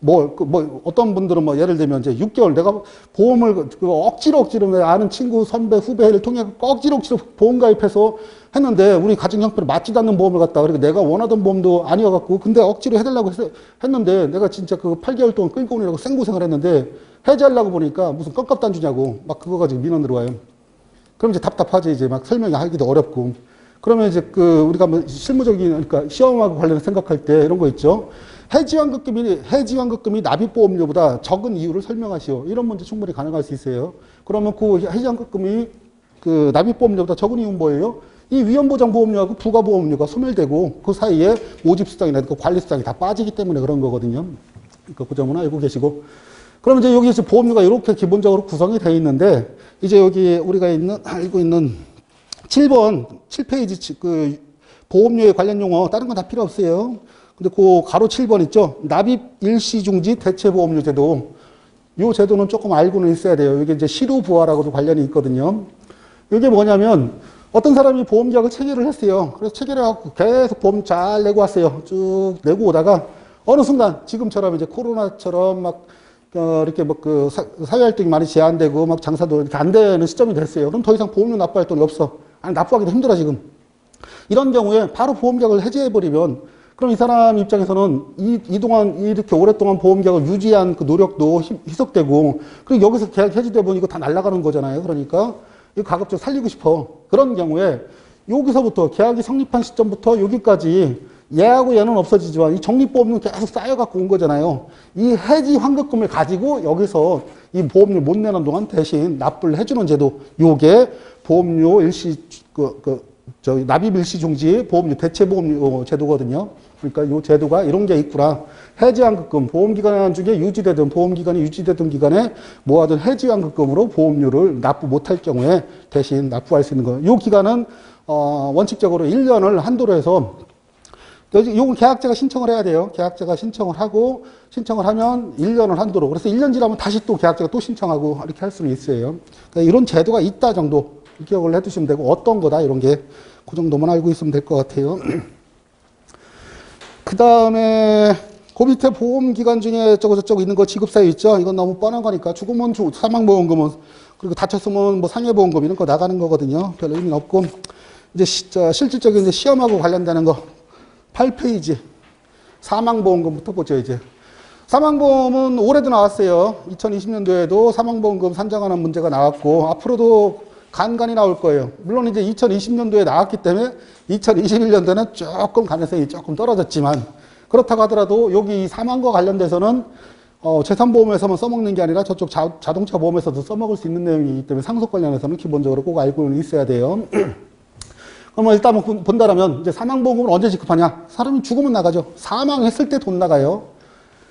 [SPEAKER 1] 뭐, 그, 뭐, 어떤 분들은 뭐, 예를 들면 이제 6개월 내가 보험을 그- 그 억지로 억지로 내 아는 친구, 선배, 후배를 통해 억지로 억지로 보험 가입해서 했는데 우리 가정 형편에 맞지도 않는 보험을 갖다 그리고 내가 원하던 보험도 아니어갖고 근데 억지로 해달라고 했는데 내가 진짜 그 8개월 동안 끌고 오느라고 생고생을 했는데 해지하려고 보니까 무슨 껌값도 안 주냐고 막 그거 가지고 민원 들어와요. 그럼 이제 답답하지. 이제 막 설명이 하기도 어렵고. 그러면 이제 그 우리가 뭐 실무적인 그러니까 시험하고 관련해서 생각할 때 이런 거 있죠 해지환급금이 해지환급금이 납입보험료보다 적은 이유를 설명하시오. 이런 문제 충분히 가능할 수 있어요. 그러면 그 해지환급금이 그 납입보험료보다 적은 이유는 뭐예요? 이 위험보장보험료하고 부가보험료가 소멸되고 그 사이에 모집수당이나 그 관리수당이 다 빠지기 때문에 그런 거거든요. 그러니까 그 점은 알고 계시고. 그러면 이제 여기 이제 보험료가 이렇게 기본적으로 구성이 되어 있는데 이제 여기 우리가 있는 알고 있는 7번 7페이지 그 보험료에 관련 용어 다른 건 다 필요 없어요. 근데 그 가로 7번 있죠. 납입 일시 중지 대체 보험료 제도. 요 제도는 조금 알고는 있어야 돼요. 이게 이제 시루 부하라고도 관련이 있거든요. 이게 뭐냐면 어떤 사람이 보험 계약을 체결을 했어요. 그래서 체결해 갖고 계속 보험 잘 내고 왔어요. 쭉 내고 오다가 어느 순간 지금처럼 이제 코로나처럼 막 어, 이렇게 뭐그 사회 활동이 많이 제한되고 막 장사도 이렇게 안 되는 시점이 됐어요. 그럼 더 이상 보험료 납부할 돈이 없어. 아니 납부하기도 힘들어 지금. 이런 경우에 바로 보험계약을 해지해 버리면 그럼 이 사람 입장에서는 이, 이동안 이렇게 오랫동안 보험계약을 유지한 그 노력도 희- 희석되고 그리고 여기서 계약 해지돼 보면 이거 다 날아가는 거잖아요. 그러니까 이거 가급적 살리고 싶어. 그런 경우에 여기서부터 계약이 성립한 시점부터 여기까지 얘하고 얘는 없어지지만 이 적립보험료는 계속 쌓여갖고 온 거잖아요. 이 해지 환급금을 가지고 여기서 이 보험료 못 내는 동안 대신 납부를 해주는 제도. 요게 보험료 일시 그, 그 저기 납입 일시 중지 보험료 대체 보험료 제도거든요. 그러니까 이 제도가 이런 게 있구나. 해지환급금 보험기간 중에 유지되든 보험기간이 유지되던 기간에 모아둔 해지환급금으로 보험료를 납부 못할 경우에 대신 납부할 수 있는 거예요. 이 기간은 어, 원칙적으로 1년을 한도로 해서 요건 계약자가 신청을 해야 돼요. 계약자가 신청을 하고 신청을 하면 1년을 한도로. 그래서 1년 지나면 다시 또 계약자가 또 신청하고 이렇게 할 수는 있어요. 그러니까 이런 제도가 있다 정도 기억을 해 두시면 되고 어떤 거다 이런 게 그 정도만 알고 있으면 될 것 같아요. 그 다음에 그 밑에 보험기간 중에 저거 저쩌고 있는 거 지급사유 있죠? 이건 너무 뻔한 거니까 죽으면 주, 사망보험금은 그리고 다쳤으면 뭐 상해보험금 이런 거 나가는 거거든요. 별 의미는 없고 이제 시, 저, 실질적인 이제 시험하고 관련되는 거 8페이지 사망보험금부터 보죠, 이제. 사망보험은 올해도 나왔어요. 2020년도에도 사망보험금 산정하는 문제가 나왔고, 앞으로도 간간히 나올 거예요. 물론 이제 2020년도에 나왔기 때문에 2021년도에는 조금 가능성이 조금 떨어졌지만, 그렇다고 하더라도 여기 이 사망과 관련돼서는 어, 재산보험에서만 써먹는 게 아니라 저쪽 자, 자동차 보험에서도 써먹을 수 있는 내용이기 때문에 상속 관련해서는 기본적으로 꼭 알고 있어야 돼요. 그러면 일단 뭐 본- 본다라면 이제 사망보험을 언제 지급하냐? 사람이 죽으면 나가죠. 사망했을 때 돈 나가요.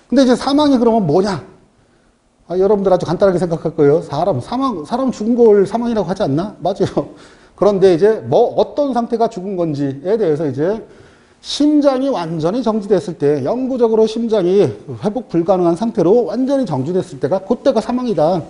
[SPEAKER 1] 근데 이제 사망이 그러면 뭐냐? 아, 여러분들 아주 간단하게 생각할 거예요. 사람, 사망, 사람 죽은 걸 사망이라고 하지 않나? 맞아요. 그런데 이제 뭐 어떤 상태가 죽은 건지에 대해서 이제 심장이 완전히 정지됐을 때, 영구적으로 심장이 회복 불가능한 상태로 완전히 정지됐을 때가 그때가 사망이다.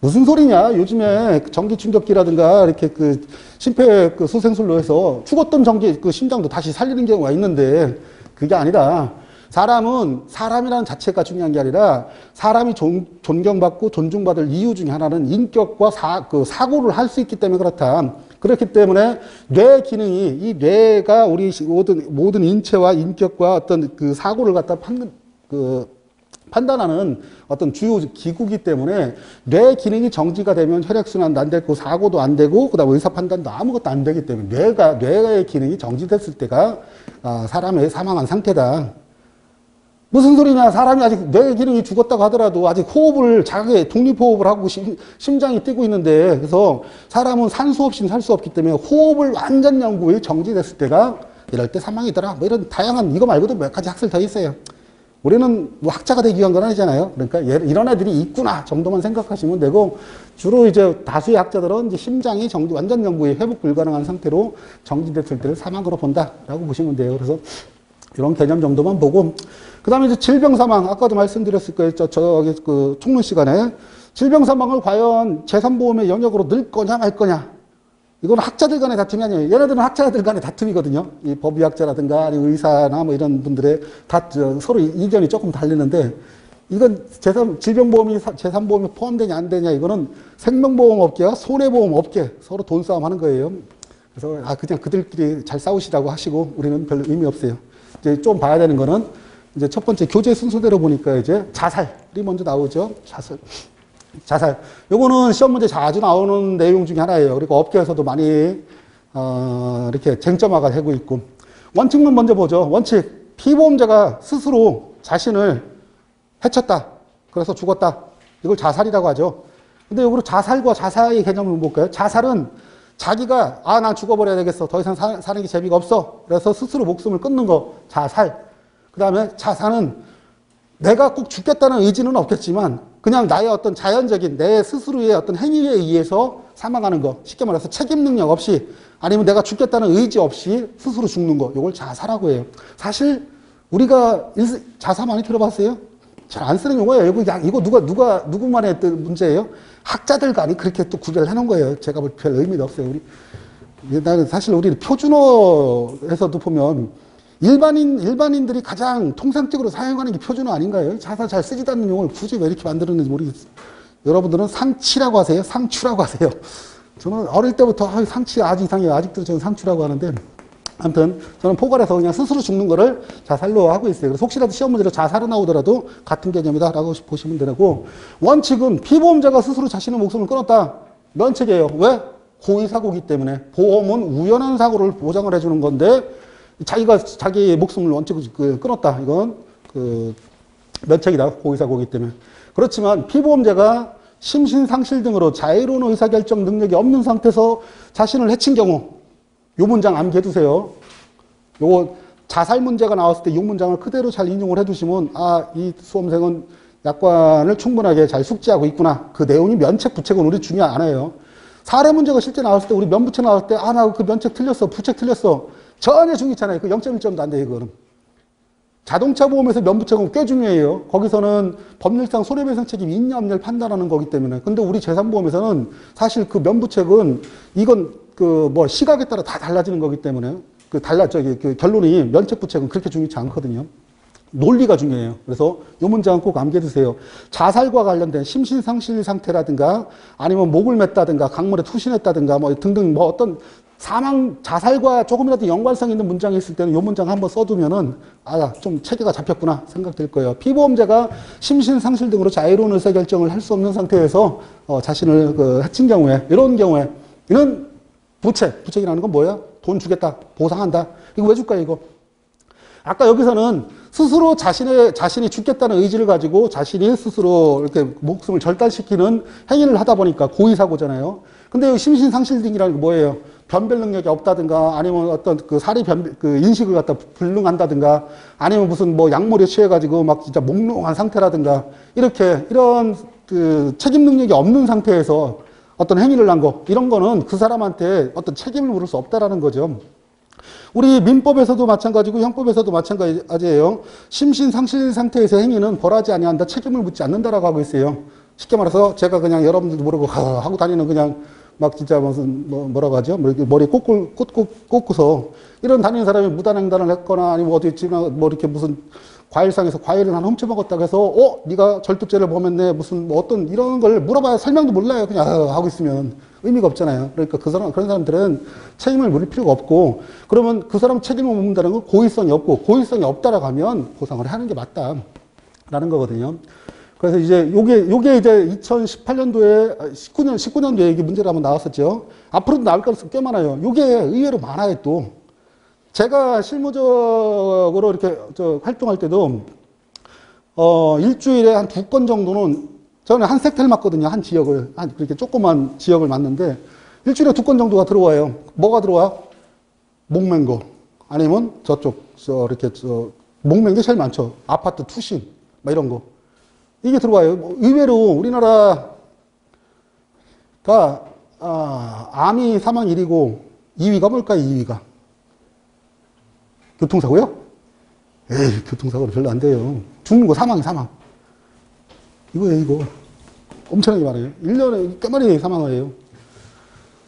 [SPEAKER 1] 무슨 소리냐? 요즘에 전기 충격기라든가 이렇게 그 심폐 그 소생술로 해서 죽었던 전기 그 심장도 다시 살리는 경우가 있는데 그게 아니라 사람은 사람이라는 자체가 중요한 게 아니라 사람이 존, 존경받고 존중받을 이유 중에 하나는 인격과 사, 그 사고를 할 수 있기 때문에 그렇다. 그렇기 때문에 뇌 기능이 이 뇌가 우리 모든 모든 인체와 인격과 어떤 그 사고를 갖다 판 그 판단하는 어떤 주요 기구기 때문에 뇌 기능이 정지가 되면 혈액순환도 안 되고 사고도 안 되고 그다음 의사 판단도 아무것도 안 되기 때문에 뇌가 뇌의 기능이 정지됐을 때가 아, 사람의 사망한 상태다. 무슨 소리냐? 사람이 아직 뇌 기능이 죽었다고 하더라도 아직 호흡을 자기 독립호흡을 하고 심, 심장이 뛰고 있는데 그래서 사람은 산소 없이는 살 수 없기 때문에 호흡을 완전 영구히 정지됐을 때가 이럴 때 사망이더라. 뭐 이런 다양한 이거 말고도 몇 가지 학설 더 있어요. 우리는 뭐 학자가 되기 위한 건 아니잖아요. 그러니까 얘- 이런 애들이 있구나 정도만 생각하시면 되고 주로 이제 다수의 학자들은 이제 심장이 정지 완전 영구히 회복 불가능한 상태로 정지됐을 때를 사망으로 본다라고 보시면 돼요. 그래서 이런 개념 정도만 보고 그 다음에 이제 질병 사망 아까도 말씀드렸을 거예요. 저 저기 그 총론 시간에 질병 사망을 과연 재산보험의 영역으로 넣을 거냐 말 거냐 이건 학자들 간의 다툼이 아니에요. 얘네들은 학자들 간의 다툼이거든요. 이 법의학자라든가 의사나 뭐 이런 분들의 다 저, 서로 이견이 조금 달리는데 이건 재산 질병보험이 사- 재산보험이 포함되냐 안 되냐 이거는 생명보험업계와 손해보험업계 서로 돈 싸움 하는 거예요. 그래서 아 그냥 그들끼리 잘 싸우시라고 하시고 우리는 별로 의미 없어요. 이제 좀 봐야 되는 거는 이제 첫 번째 교재 순서대로 보니까 이제 자살이 먼저 나오죠. 자살. 자살. 요거는 시험 문제 자주 나오는 내용 중에 하나예요. 그리고 업계에서도 많이 어, 이렇게 쟁점화가 되고 있고 원칙만 먼저 보죠. 원칙 피보험자가 스스로 자신을 해쳤다. 그래서 죽었다. 이걸 자살이라고 하죠. 근데 요거로 자살과 자살의 개념을 볼까요? 자살은 자기가 아 난 죽어버려야 되겠어. 더 이상 사, 사는 게 재미가 없어. 그래서 스스로 목숨을 끊는 거. 자살. 그 다음에 자살은 내가 꼭 죽겠다는 의지는 없겠지만 그냥 나의 어떤 자연적인 내 스스로의 어떤 행위에 의해서 사망하는 거. 쉽게 말해서 책임 능력 없이 아니면 내가 죽겠다는 의지 없이 스스로 죽는 거. 이걸 자살하고 해요. 사실 우리가 일- 자살 많이 들어봤어요? 잘 안 쓰는 용어예요. 이거, 야, 이거 누가 누가 누구만의 문제예요 학자들 간이 그렇게 또 구별을 해놓은 거예요 제가 볼 별 의미도 없어요 우리 이게 나는 사실 우리 표준어에서도 보면 일반인, 일반인들이 가장 통상적으로 사용하는 게 표준어 아닌가요? 자사 잘 쓰지도 않는 용어를 굳이 왜 이렇게 만들었는지 모르겠어요. 여러분들은 상치라고 하세요? 상추라고 하세요? 저는 어릴 때부터 아, 상치 아주 이상해요. 아직도 저는 상추라고 하는데 아무튼 저는 포괄해서 그냥 스스로 죽는 거를 자살로 하고 있어요. 그래서 혹시라도 시험 문제로 자살은 나오더라도 같은 개념이다라고 보시면 되고 원칙은 피보험자가 스스로 자신의 목숨을 끊었다. 면책이에요. 왜? 고의사고기 때문에 보험은 우연한 사고를 보장을 해주는 건데 자기가 자기 목숨을 원칙으로 그 끊었다. 이건 그 면책이다. 고의사고기 때문에. 그렇지만 피보험자가 심신상실 등으로 자유로운 의사결정 능력이 없는 상태에서 자신을 해친 경우 요 문장 암기해 두세요. 요거 자살 문제가 나왔을 때 이 문장을 그대로 잘 인용을 해 두시면 아 이 수험생은 약관을 충분하게 잘 숙지하고 있구나. 그 내용이 면책 부책은 우리 중요 안 해요. 사례 문제가 실제 나왔을 때 우리 면부책 나왔을 때 아 나 그 면책 틀렸어 부책 틀렸어 전혀 중요찮아요. 그 0.1점도 안 돼, 이거는. 자동차 보험에서 면부책은 꽤 중요해요. 거기서는 법률상 손해배상 책임 있냐 없냐를 판단하는 거기 때문에. 근데 우리 재산보험에서는 사실 그 면부책은 이건 그 뭐 시각에 따라 다 달라지는 거기 때문에 그 달라 저기 그 결론이 면책 부책은 그렇게 중요치 않거든요. 논리가 중요해요. 그래서 이 문장은 꼭 암기해 두세요. 자살과 관련된 심신상실 상태라든가 아니면 목을 맸다든가 강물에 투신했다든가 뭐 등등 뭐 어떤 사망, 자살과 조금이라도 연관성 있는 문장이 있을 때는 이 문장 한번 써두면은, 아, 좀 체계가 잡혔구나 생각될 거예요. 피보험자가 심신, 상실 등으로 자유로운 의사결정을 할 수 없는 상태에서 어, 자신을 그 해친 경우에, 이런 경우에, 이런 부채, 부채이라는 건 뭐야? 돈 주겠다, 보상한다. 이거 왜 줄까, 이거? 아까 여기서는 스스로 자신의, 자신이 죽겠다는 의지를 가지고 자신이 스스로 이렇게 목숨을 절단시키는 행위를 하다 보니까 고의사고잖아요. 근데 여기 심신상실 등이라는 게 뭐예요? 변별 능력이 없다든가 아니면 어떤 그 사리 변, 그 인식을 갖다 불능한다든가 아니면 무슨 뭐 약물에 취해가지고 막 진짜 몽롱한 상태라든가 이렇게 이런 그 책임 능력이 없는 상태에서 어떤 행위를 한 거, 이런 거는 그 사람한테 어떤 책임을 물을 수 없다라는 거죠. 우리 민법에서도 마찬가지고 형법에서도 마찬가지예요. 심신 상실 상태에서 행위는 벌하지 아니한다, 책임을 묻지 않는다라고 하고 있어요. 쉽게 말해서 제가 그냥 여러분들도 모르고 하- 하고 다니는 그냥 막 진짜 무슨 뭐 뭐라고 하죠? 뭐 머리 꽂고 꽂고 꽂고서 이런 다니는 사람이 무단횡단을 했거나 아니면 어디 지나 뭐 이렇게 무슨 과일상에서 과일을 하나 훔쳐 먹었다고 해서 어 네가 절도죄를 범했네 무슨 뭐 어떤 이런 걸 물어봐야 설명도 몰라요 그냥 아, 하고 있으면 의미가 없잖아요 그러니까 그 사람 그런 사람들은 책임을 물을 필요가 없고 그러면 그 사람 책임을 묻는다는 건 고의성이 없고 고의성이 없다라고 하면 보상을 하는 게 맞다라는 거거든요. 그래서 이제 요게 요게 이제 2018년도에 19년 19년도에 이게 문제로 한번 나왔었죠. 앞으로도 나올 가능성 꽤 많아요. 요게 의외로 많아요 또. 제가 실무적으로 이렇게 저 활동할 때도 어 일주일에 한 두 건 정도는 저는 한 섹터를 맡거든요. 한 지역을 한 그렇게 조그만 지역을 맡는데 일주일에 두 건 정도가 들어와요. 뭐가 들어와? 목맨 거 아니면 저쪽 저 이렇게 저 목맨 게 제일 많죠. 아파트 투신 막 이런 거. 이게 들어와요. 뭐 의외로 우리나라가 아, 암이 사망 1위고 2위가 뭘까요? 2위가 교통사고요? 에이, 교통사고는 별로 안 돼요. 죽는 거 사망이 사망. 이거예요, 이거. 엄청나게 많아요. 1년에 꽤 많이 사망해요.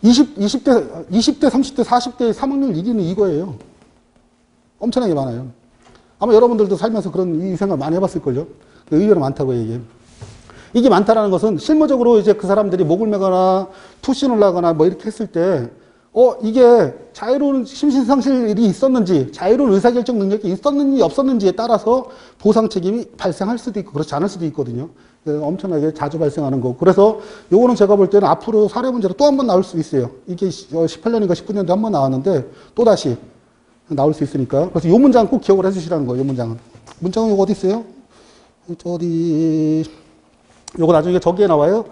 [SPEAKER 1] 20, 20대, 20대, 30대, 40대 사망률 1위는 이거예요. 엄청나게 많아요. 아마 여러분들도 살면서 그런 이 생각 많이 해봤을걸요? 의외로 많다고요, 이게. 이게 많다라는 것은 실무적으로 이제 그 사람들이 목을 매거나 투신을 하거나 뭐 이렇게 했을 때, 어, 이게 자유로운 심신상실이 있었는지, 자유로운 의사결정 능력이 있었는지 없었는지에 따라서 보상 책임이 발생할 수도 있고, 그렇지 않을 수도 있거든요. 그래서 엄청나게 자주 발생하는 거. 그래서 요거는 제가 볼 때는 앞으로 사례 문제로 또 한 번 나올 수 있어요. 이게 18년인가 19년도에 한번 나왔는데, 또 다시 나올 수 있으니까. 그래서 요 문장 꼭 기억을 해주시라는 거예요, 요 문장은. 문장은 요거 어디 있어요? 저 어디, 요거 나중에 저기에 나와요.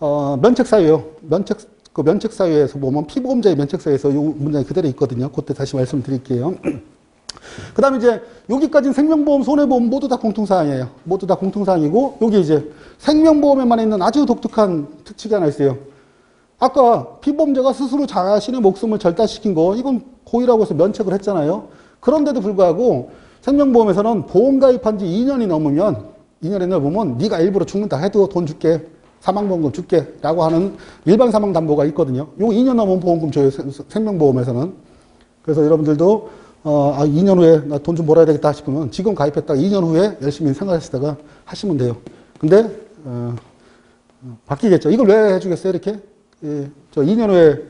[SPEAKER 1] 어, 면책 사유요. 면책, 그 면책사유에서 보면 피보험자의 면책사유에서 요 문장이 그대로 있거든요. 그때 다시 말씀드릴게요. 그 다음에 이제 여기까지는 생명보험, 손해보험 모두 다 공통사항이에요. 모두 다 공통사항이고, 여기 이제 생명보험에만 있는 아주 독특한 특징이 하나 있어요. 아까 피보험자가 스스로 자신의 목숨을 절단시킨 거, 이건 고의라고 해서 면책을 했잖아요. 그런데도 불구하고 생명보험에서는 보험 가입한 지 2년이 넘으면, 2년이 넘으면 네가 일부러 죽는다 해도 돈 줄게. 사망보험금 줄게. 라고 하는 일반 사망담보가 있거든요. 요 2년 넘으면 보험금 줘요. 생- 생명보험에서는. 그래서 여러분들도 어, 아, 2년 후에 나 돈 좀 벌어야 되겠다 싶으면 지금 가입했다가 2년 후에 열심히 생활하시다가 하시면 돼요. 근데 어, 어, 바뀌겠죠. 이걸 왜 해주겠어요? 이렇게 예, 저 2년 후에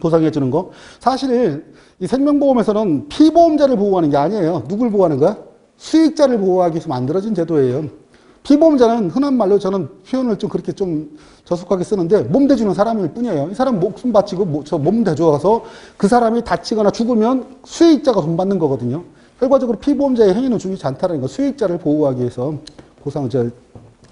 [SPEAKER 1] 보상해 주는 거. 사실 이 생명보험에서는 피보험자를 보호하는 게 아니에요. 누굴 보호하는 거야? 수익자를 보호하기 위해서 만들어진 제도예요. 피보험자는 흔한 말로 저는 표현을 좀 그렇게 좀 저속하게 쓰는데 몸 대주는 사람일 뿐이에요. 이 사람 목숨 바치고 뭐, 저몸 대줘서 그 사람이 다치거나 죽으면 수익자가 돈 받는 거거든요. 결과적으로 피보험자의 행위는 중요치 않다는 거. 수익자를 보호하기 위해서 보상을 저,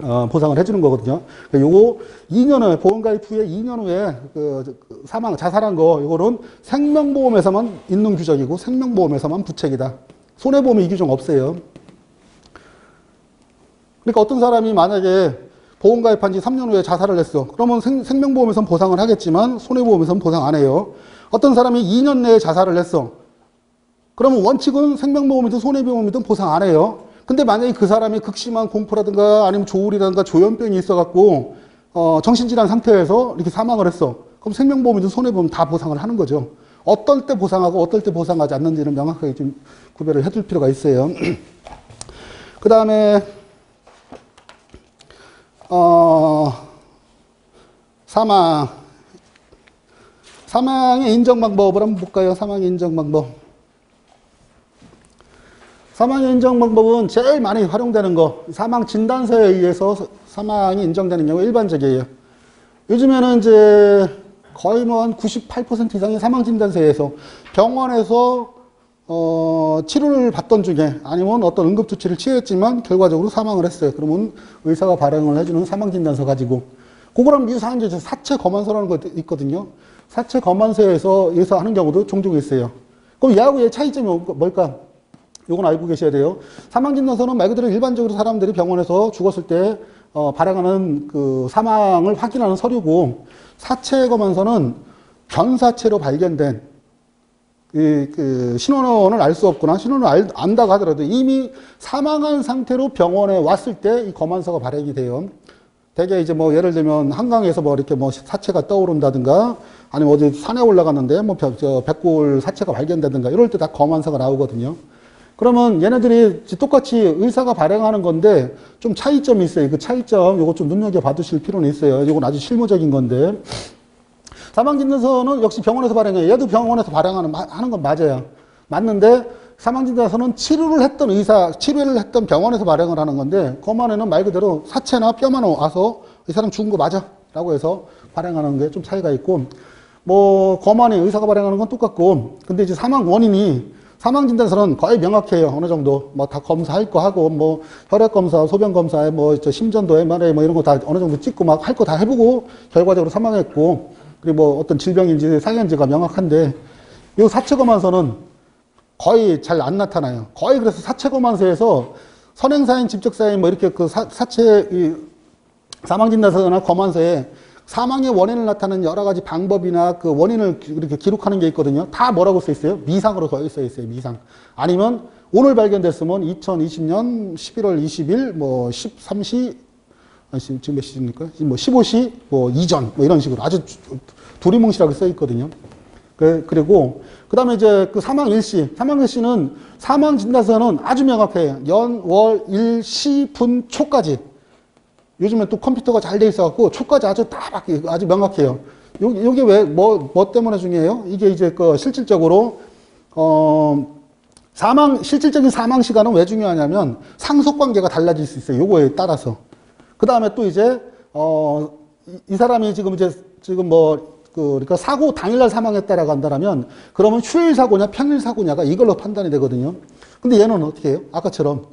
[SPEAKER 1] 어, 보상을 해주는 거거든요. 그러니까 요거 2년 후에 보험 가입 후에 2년 후에 그, 사망 자살한 거 요거는 생명보험에서만 있는 규정이고 생명보험에서만 부책이다. 손해보험이 이 규정 없어요. 그러니까 어떤 사람이 만약에 보험 가입한 지 3년 후에 자살을 했어. 그러면 생, 생명보험에서는 보상을 하겠지만 손해보험에서는 보상 안 해요. 어떤 사람이 2년 내에 자살을 했어. 그러면 원칙은 생명보험이든 손해보험이든 보상 안 해요. 근데 만약에 그 사람이 극심한 공포라든가 아니면 조울이라든가 조현병이 있어갖고 어, 정신질환 상태에서 이렇게 사망을 했어. 그럼 생명보험이든 손해보험 다 보상을 하는 거죠. 어떨 때 보상하고 어떨 때 보상하지 않는지는 명확하게 좀 구별을 해둘 필요가 있어요. 그 다음에 어, 사망. 사망의 인정 방법을 한번 볼까요? 사망의 인정 방법. 사망의 인정 방법은 제일 많이 활용되는 거, 사망 진단서에 의해서 사망이 인정되는 경우 일반적이에요. 요즘에는 이제 거의 뭐 한 98% 이상의 사망 진단서에서 병원에서 어, 치료를 받던 중에 아니면 어떤 응급조치를 취했지만 결과적으로 사망을 했어요. 그러면 의사가 발행을 해주는 사망진단서 가지고 그거랑 유사한 게 사체 검안서라는 거 있거든요. 사체 검안서에서 의사 하는 경우도 종종 있어요. 그럼 얘하고 얘 차이점이 뭘까? 요건 알고 계셔야 돼요. 사망진단서는 말 그대로 일반적으로 사람들이 병원에서 죽었을 때 어, 발행하는 그 사망을 확인하는 서류고 사체 검안서는 변사체로 발견된 그, 그 신원을 알 수 없거나 신원을 알, 안다고 하더라도 이미 사망한 상태로 병원에 왔을 때 이 검안서가 발행이 돼요. 대개 이제 뭐 예를 들면 한강에서 뭐 이렇게 뭐 사체가 떠오른다든가 아니면 어디 산에 올라갔는데 뭐 백골 사체가 발견되든가 이럴 때 다 검안서가 나오거든요. 그러면 얘네들이 똑같이 의사가 발행하는 건데 좀 차이점이 있어요. 그 차이점 요거 좀 눈여겨 봐두실 필요는 있어요. 이건 아주 실무적인 건데 사망진단서는 역시 병원에서 발행해요. 얘도 병원에서 발행하는 하는 건 맞아요. 맞는데 사망진단서는 치료를 했던 의사, 치료를 했던 병원에서 발행을 하는 건데 그만에는 말 그대로 사체나 뼈만 와서 이 사람 죽은 거 맞아 라고 해서 발행하는 게 좀 차이가 있고 뭐 거만에 의사가 발행하는 건 똑같고 근데 이제 사망 원인이 사망 진단서는 거의 명확해요. 어느 정도 뭐 다 검사할 거 하고 뭐 혈액 검사, 소변 검사에 뭐저 심전도 MRI 뭐 이런 거 다 어느 정도 찍고 막 할 거 다 해보고 결과적으로 사망했고 그리고 뭐 어떤 질병인지 상현지가 명확한데 이 사체 검안서는 거의 잘 안 나타나요. 거의 그래서 사체 검안서에서 선행사인, 집적사인 뭐 이렇게 그 사, 사체 이 사망 진단서나 검안서에 사망의 원인을 나타내는 여러 가지 방법이나 그 원인을 이렇게 기록하는 게 있거든요. 다 뭐라고 써 있어요? 미상으로 거의 써 있어요. 미상. 아니면 오늘 발견됐으면 2020년 11월 20일 뭐 13시 아니 지금 몇 시입니까? 뭐 15시 뭐 이전 뭐 이런 식으로 아주 두리뭉실하게 써 있거든요. 그, 그리고 그 다음에 이제 그 사망 일시, 사망 일시는 사망 진단서는 아주 명확해요. 연, 월, 일, 시, 분, 초까지. 요즘에 또 컴퓨터가 잘 돼 있어갖고 초까지 아주 딱 아주 명확해요. 요, 요게 왜, 뭐, 뭐 때문에 중요해요? 이게 이제 그 실질적으로, 어, 사망, 실질적인 사망 시간은 왜 중요하냐면 상속 관계가 달라질 수 있어요. 요거에 따라서. 그 다음에 또 이제, 어, 이, 이 사람이 지금 이제, 지금 뭐, 그, 그러니까 사고 당일날 사망했다라고 한다면 그러면 휴일 사고냐 평일 사고냐가 이걸로 판단이 되거든요. 근데 얘는 어떻게 해요? 아까처럼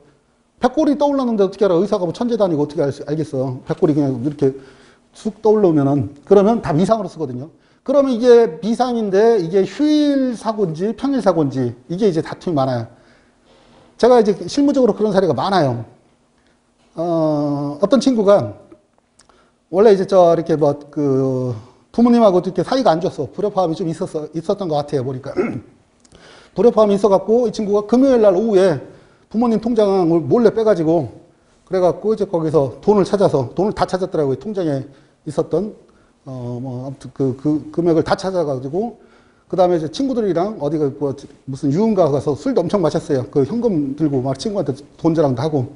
[SPEAKER 1] 백골이 떠올랐는데 어떻게 알아? 의사가 뭐 천재 다니고 어떻게 알 수, 알겠어? 백골이 그냥 이렇게 쑥 떠올라오면은 그러면 다 미상으로 쓰거든요. 그러면 이게 미상인데 이게 휴일 사고인지 평일 사고인지 이게 이제 다툼이 많아요. 제가 이제 실무적으로 그런 사례가 많아요. 어, 어떤 친구가 원래 이제 저 이렇게 뭐 그 부모님하고 이렇게 사이가 안 좋았어. 불협화음이 좀 있었어, 있었던 것 같아요. 보니까. 불협화음이 있어갖고 이 친구가 금요일 날 오후에 부모님 통장을 몰래 빼가지고 그래갖고 이제 거기서 돈을 찾아서 돈을 다 찾았더라고요. 통장에 있었던 어 뭐 아무튼 그, 그 금액을 다 찾아가지고 그 다음에 이제 친구들이랑 어디가 뭐 무슨 유흥가 가서 술도 엄청 마셨어요. 그 현금 들고 막 친구한테 돈 자랑도 하고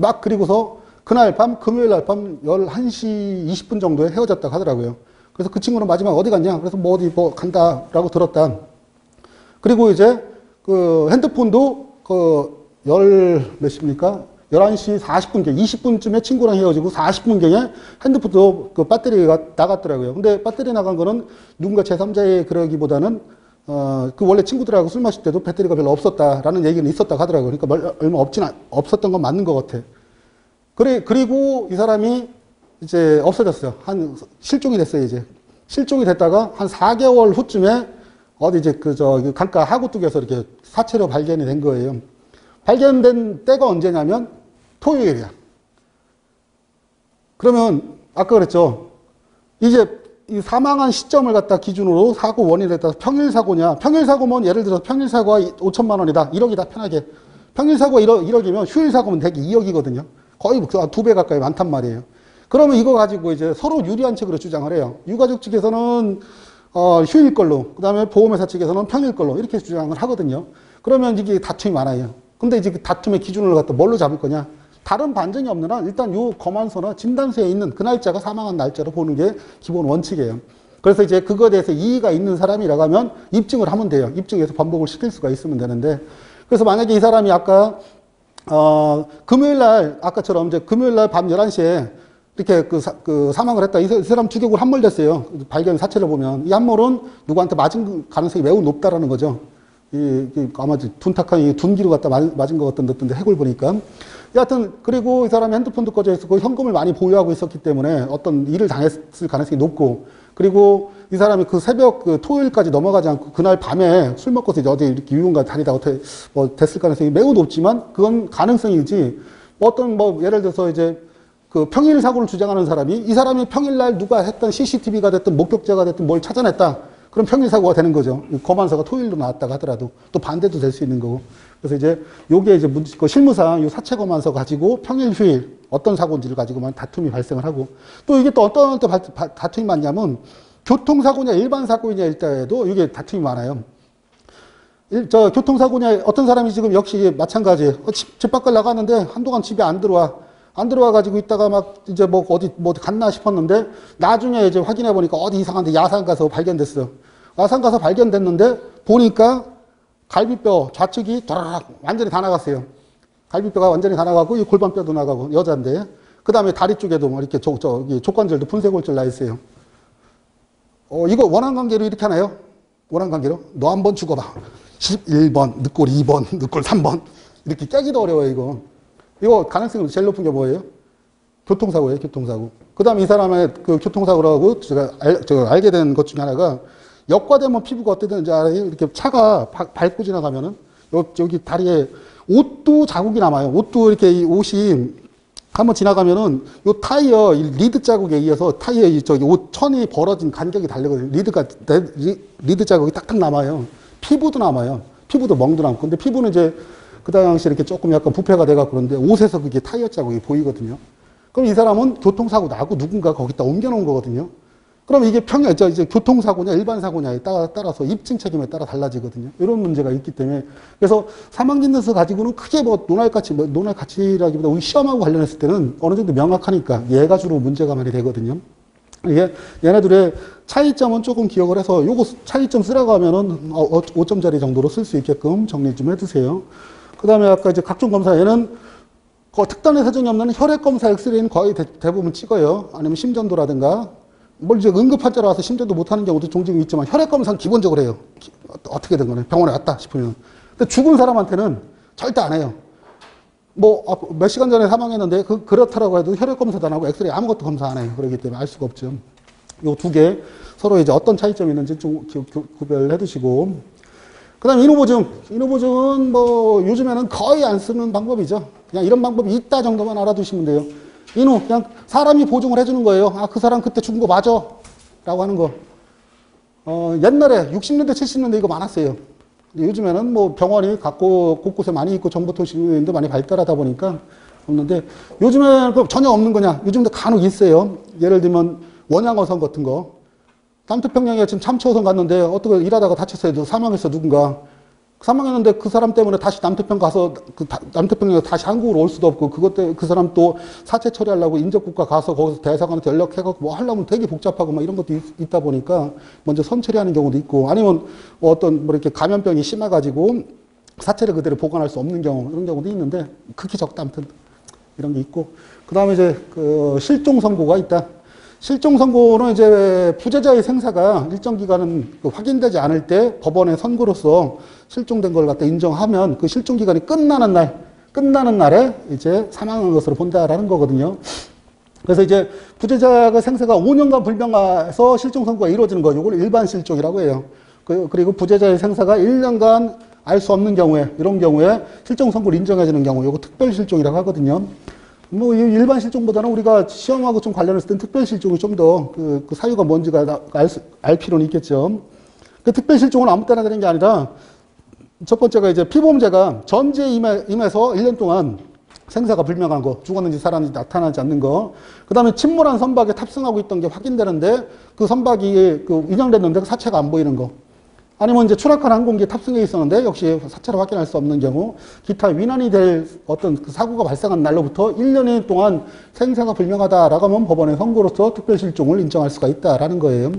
[SPEAKER 1] 막 그리고서 그날 밤 금요일 날 밤 11시 20분 정도에 헤어졌다고 하더라고요. 그래서 그 친구는 마지막 어디 갔냐? 그래서 뭐 어디 뭐 간다라고 들었다. 그리고 이제 그 핸드폰도 그 열몇 시입니까? 11시 40분경, 20분쯤에 친구랑 헤어지고 40분경에 핸드폰도 그 배터리가 나갔더라고요. 근데 배터리 나간 거는 누군가 제3자의 그러기보다는 어, 그 원래 친구들하고 술 마실 때도 배터리가 별로 없었다라는 얘기는 있었다고 하더라고요. 그러니까 얼마 없진, 않, 없었던 건 맞는 것 같아. 그래, 그리고 이 사람이 이제 없어졌어요. 한, 실종이 됐어요, 이제. 실종이 됐다가 한 4개월 후쯤에 어디 이제 그, 저, 강가 하구뚝에서 이렇게 사체로 발견이 된 거예요. 발견된 때가 언제냐면 토요일이야. 그러면 아까 그랬죠. 이제 이 사망한 시점을 갖다 기준으로 사고 원인에 따라서 평일 사고냐. 평일 사고면 예를 들어서 평일 사고가 5천만 원이다. 1억이다. 편하게. 평일 사고가 1억, 1억 이면 휴일 사고면 대개 2억이거든요. 거의 두 배 가까이 많단 말이에요. 그러면 이거 가지고 이제 서로 유리한 책으로 주장을 해요. 유가족 측에서는 어, 휴일 걸로, 그 다음에 보험회사 측에서는 평일 걸로 이렇게 주장을 하거든요. 그러면 이게 다툼이 많아요. 근데 이제 그 다툼의 기준을 갖다 뭘로 잡을 거냐? 다른 반전이 없는 한 일단 요 검안서나 진단서에 있는 그 날짜가 사망한 날짜로 보는 게 기본 원칙이에요. 그래서 이제 그거에 대해서 이의가 있는 사람이라고 하면 입증을 하면 돼요. 입증해서 번복을 시킬 수가 있으면 되는데. 그래서 만약에 이 사람이 아까, 어, 금요일 날, 아까처럼 이제 금요일 날 밤 11시에 이렇게 그, 사, 그 사망을 했다. 이, 사람 주객으로 함몰됐어요. 발견 사체를 보면. 이 함몰은 누구한테 맞은 가능성이 매우 높다라는 거죠. 이, 이 아마 둔탁한 이 둔기로 갖다 맞- 맞은 것 같던 듯던데 해골 보니까. 여하튼 그리고 이 사람이 핸드폰도 꺼져 있었고 현금을 많이 보유하고 있었기 때문에 어떤 일을 당했을 가능성이 높고 그리고 이 사람이 그 새벽 그 토요일까지 넘어가지 않고 그날 밤에 술 먹고서 이제 어디 이렇게 유흥가 다니다 어떻게 뭐 됐을 가능성이 매우 높지만 그건 가능성이지 어떤 뭐 예를 들어서 이제 그 평일 사고를 주장하는 사람이 이 사람이 평일날 누가 했던 CCTV가 됐든 목격자가 됐든 뭘 찾아냈다. 그럼 평일 사고가 되는 거죠. 이 검안서가 토요일로 나왔다고 하더라도 또 반대도 될 수 있는 거고. 그래서 이제 요게 이제 문- 그 실무상 이 사체 검안서 가지고 평일 휴일 어떤 사고인지를 가지고만 다툼이 발생을 하고 또 이게 또 어떤 때 다툼이 많냐면 교통사고냐 일반 사고냐 때에도 이게 다툼이 많아요. 일- 저 교통사고냐 어떤 사람이 지금 역시 마찬가지예요. 어, 집, 집 밖을 나갔는데 한동안 집에 안 들어와. 안 들어와 가지고 있다가 막 이제 뭐 어디 뭐 갔나 싶었는데 나중에 이제 확인해 보니까 어디 이상한데 야산 가서 발견됐어. 야산 가서 발견됐는데 보니까 갈비뼈 좌측이 도라락 완전히 다 나갔어요. 갈비뼈가 완전히 다 나가고 이 골반뼈도 나가고 여자인데 그 다음에 다리 쪽에도 뭐 이렇게 저, 저기 족관절도 분쇄골절 나 있어요. 어, 이거 원한 관계로 이렇게 하나요? 원한 관계로? 너 한 번 죽어봐. 11번, 늑골 2번, 늑골 3번. 이렇게 깨기도 어려워요, 이거. 이거 가능성이 제일 높은 게 뭐예요? 교통사고예요, 교통사고. 그 다음에 이 사람의 그 교통사고라고 제가, 알, 제가 알게 된 것 중에 하나가 역과되면 피부가 어떻게 되는지 알아요? 이렇게 차가 바- 밟고 지나가면은 요, 여기 다리에 옷도 자국이 남아요. 옷도 이렇게 이 옷이 한번 지나가면은 요 타이어 이 리드 자국에 의해서 타이어 이 저기 옷 천이 벌어진 간격이 다르거든요. 리드가 네, 리- 리드 자국이 딱딱 남아요. 피부도 남아요. 피부도 멍도 남고. 근데 피부는 이제 그 당시 이렇게 조금 약간 부패가 돼갖고 그런데 옷에서 그게 타이어 자국이 보이거든요. 그럼 이 사람은 교통사고 나고 누군가 거기다 옮겨놓은 거거든요. 그럼 이게 저 이제 교통사고냐 일반 사고냐에 따라, 따라서 입증 책임에 따라 달라지거든요. 이런 문제가 있기 때문에. 그래서 사망진단서 가지고는 크게 뭐 논할 가치, 뭐 논할 가치라기보다 우리 시험하고 관련했을 때는 어느 정도 명확하니까 얘가 주로 문제가 많이 되거든요. 이게 얘네들의 차이점은 조금 기억을 해서 요거 차이점 쓰라고 하면은 어, 어, 5점짜리 정도로 쓸 수 있게끔 정리 좀 해두세요. 그 다음에 아까 이제 각종 검사 얘는 그 특단의 사정이 없는 혈액 검사 엑스레이는 거의 대, 부분 찍어요. 아니면 심전도라든가 뭘 이제 응급 환자로 와서 심전도 못하는 경우도 종종 있지만 혈액 검사는 기본적으로 해요. 기- 어- 어떻게든 간에 병원에 왔다 싶으면. 근데 죽은 사람한테는 절대 안 해요. 뭐 몇 시간 전에 사망했는데 그 그렇다라고 해도 혈액 검사도 안 하고 엑스레이 아무것도 검사 안 해요. 그렇기 때문에 알 수가 없죠. 요 두 개 서로 이제 어떤 차이점이 있는지 좀 구별해 두시고 그다음에 인후보증. 인후보증은 뭐 요즘에는 거의 안 쓰는 방법이죠. 그냥 이런 방법이 있다 정도만 알아두시면 돼요. 인후 그냥 사람이 보증을 해주는 거예요. 아 그 사람 그때 죽은 거 맞아. 라고 하는 거. 어, 옛날에 60년대 70년대 이거 많았어요. 요즘에는 뭐 병원이 갖고 곳곳에 많이 있고 정보통신도 많이 발달하다 보니까 없는데 요즘에는 그 전혀 없는 거냐? 요즘도 간혹 있어요. 예를 들면 원양어선 같은 거. 남태평양에 지금 참치어선 갔는데 어떻게 일하다가 다쳤어요. 사망했어 누군가. 사망했는데 그 사람 때문에 다시 남태평 가서 그 다- 남태평양에 다시 한국으로 올 수도 없고 그것 때문에 그 사람 또 사체 처리하려고 인접국가 가서 거기서 대사관한테 연락해갖고 뭐 하려면 되게 복잡하고 막 이런 것도 있, 다 보니까 먼저 선 처리하는 경우도 있고 아니면 뭐 어떤 뭐 이렇게 감염병이 심해가지고 사체를 그대로 보관할 수 없는 경우 이런 경우도 있는데 극히 적다 아무튼 이런 게 있고 그 다음에 이제 그 실종 선고가 있다. 실종 선고는 이제 부재자의 생사가 일정 기간은 그 확인되지 않을 때 법원의 선고로서 실종된 걸 갖다 인정하면 그 실종 기간이 끝나는 날, 끝나는 날에 이제 사망한 것으로 본다라는 거거든요. 그래서 이제 부재자가 생사가 5년간 불명해서 실종 선고가 이루어지는 거, 이걸 일반 실종이라고 해요. 그- 그리고 부재자의 생사가 1년간 알 수 없는 경우에, 이런 경우에 실종 선고를 인정해주는 경우, 이거 특별 실종이라고 하거든요. 뭐, 이 일반 실종보다는 우리가 시험하고 좀 관련했을 땐 특별 실종이 좀 더 그, 그 사유가 뭔지가 나- 알, 수- 알 필요는 있겠죠. 그 특별 실종은 아무 때나 되는 게 아니라 첫 번째가 이제 피보험자가 전지에 임해, 임해서 1년 동안 생사가 불명한 거, 죽었는지 살았는지 나타나지 않는 거, 그 다음에 침몰한 선박에 탑승하고 있던 게 확인되는데 그 선박이 그 인양됐는데 그 사체가 안 보이는 거. 아니면 이제 추락한 항공기에 탑승해 있었는데 역시 사체를 확인할 수 없는 경우, 기타 위난이 될 어떤 그 사고가 발생한 날로부터 1년 동안 생사가 불명하다라고 하면 법원의 선고로서 특별 실종을 인정할 수가 있다라는 거예요.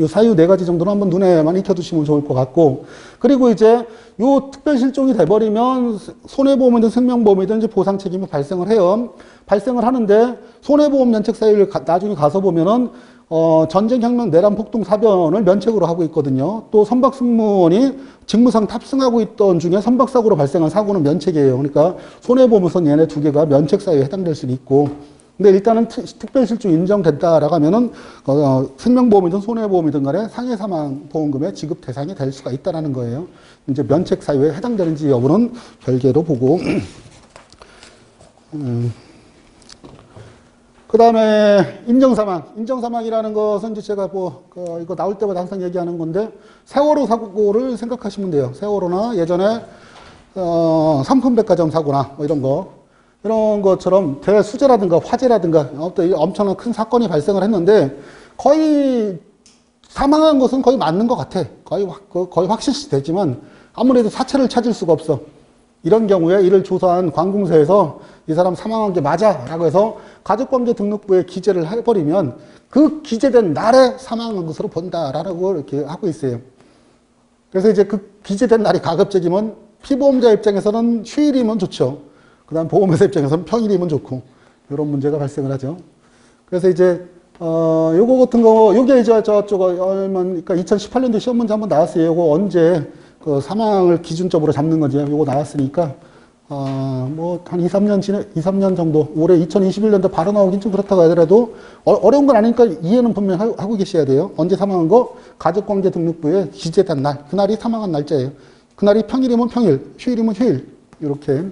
[SPEAKER 1] 이 사유 네 가지 정도는 한번 눈에만 익혀두시면 좋을 것 같고, 그리고 이제 요 특별 실종이 돼버리면 손해보험이든 생명보험이든 이제 보상 책임이 발생을 해요. 발생을 하는데 손해보험 면책 사유를 가- 나중에 가서 보면은 어, 전쟁, 혁명, 내란, 폭동, 사변을 면책으로 하고 있거든요. 또 선박 승무원이 직무상 탑승하고 있던 중에 선박 사고로 발생한 사고는 면책이에요. 그러니까 손해보험우선 얘네 두 개가 면책 사유에 해당될 수는 있고, 근데 일단은 특- 특별실종 인정됐다라고 하면은 어, 생명보험이든 손해보험이든 간에 상해 사망 보험금의 지급 대상이 될 수가 있다라는 거예요. 이제 면책 사유에 해당되는지 여부는 별개로 보고. 그 다음에 인정사망. 인정사망이라는 것은 이제 제가 뭐, 그 이거 나올 때마다 항상 얘기하는 건데, 세월호 사고를 생각하시면 돼요. 세월호나 예전에, 어, 삼풍백화점 사고나 뭐 이런 거. 이런 것처럼 대수재라든가 화재라든가 어떤 엄청난 큰 사건이 발생을 했는데, 거의 사망한 것은 거의 맞는 것 같아. 거의, 확- 그- 거의 확실시 되지만, 아무래도 사체를 찾을 수가 없어. 이런 경우에 이를 조사한 관공서에서 이 사람 사망한 게 맞아 라고 해서 가족관계 등록부에 기재를 해버리면 그 기재된 날에 사망한 것으로 본다라고 이렇게 하고 있어요. 그래서 이제 그 기재된 날이 가급적이면 피보험자 입장에서는 휴일이면 좋죠. 그 다음 보험회사 입장에서는 평일이면 좋고 이런 문제가 발생을 하죠. 그래서 이제 어 요거 같은 거 요게 이제 저쪽 그러니까 2018년도 시험 문제 한번 나왔어요. 요거 언제 그 사망을 기준점으로 잡는 건지 요거 나왔으니까 어 뭐한 2, 3년 지내 2, 3년 정도 올해 2021년도 바로 나오긴 좀 그렇다고 하더라도 어, 려운건 아니니까 이해는 분명히 하- 하고 계셔야 돼요. 언제 사망한 거 가족관계 등록부에 기재된 날 그날이 사망한 날짜예요. 그날이 평일이면 평일, 휴일이면 휴일 이렇게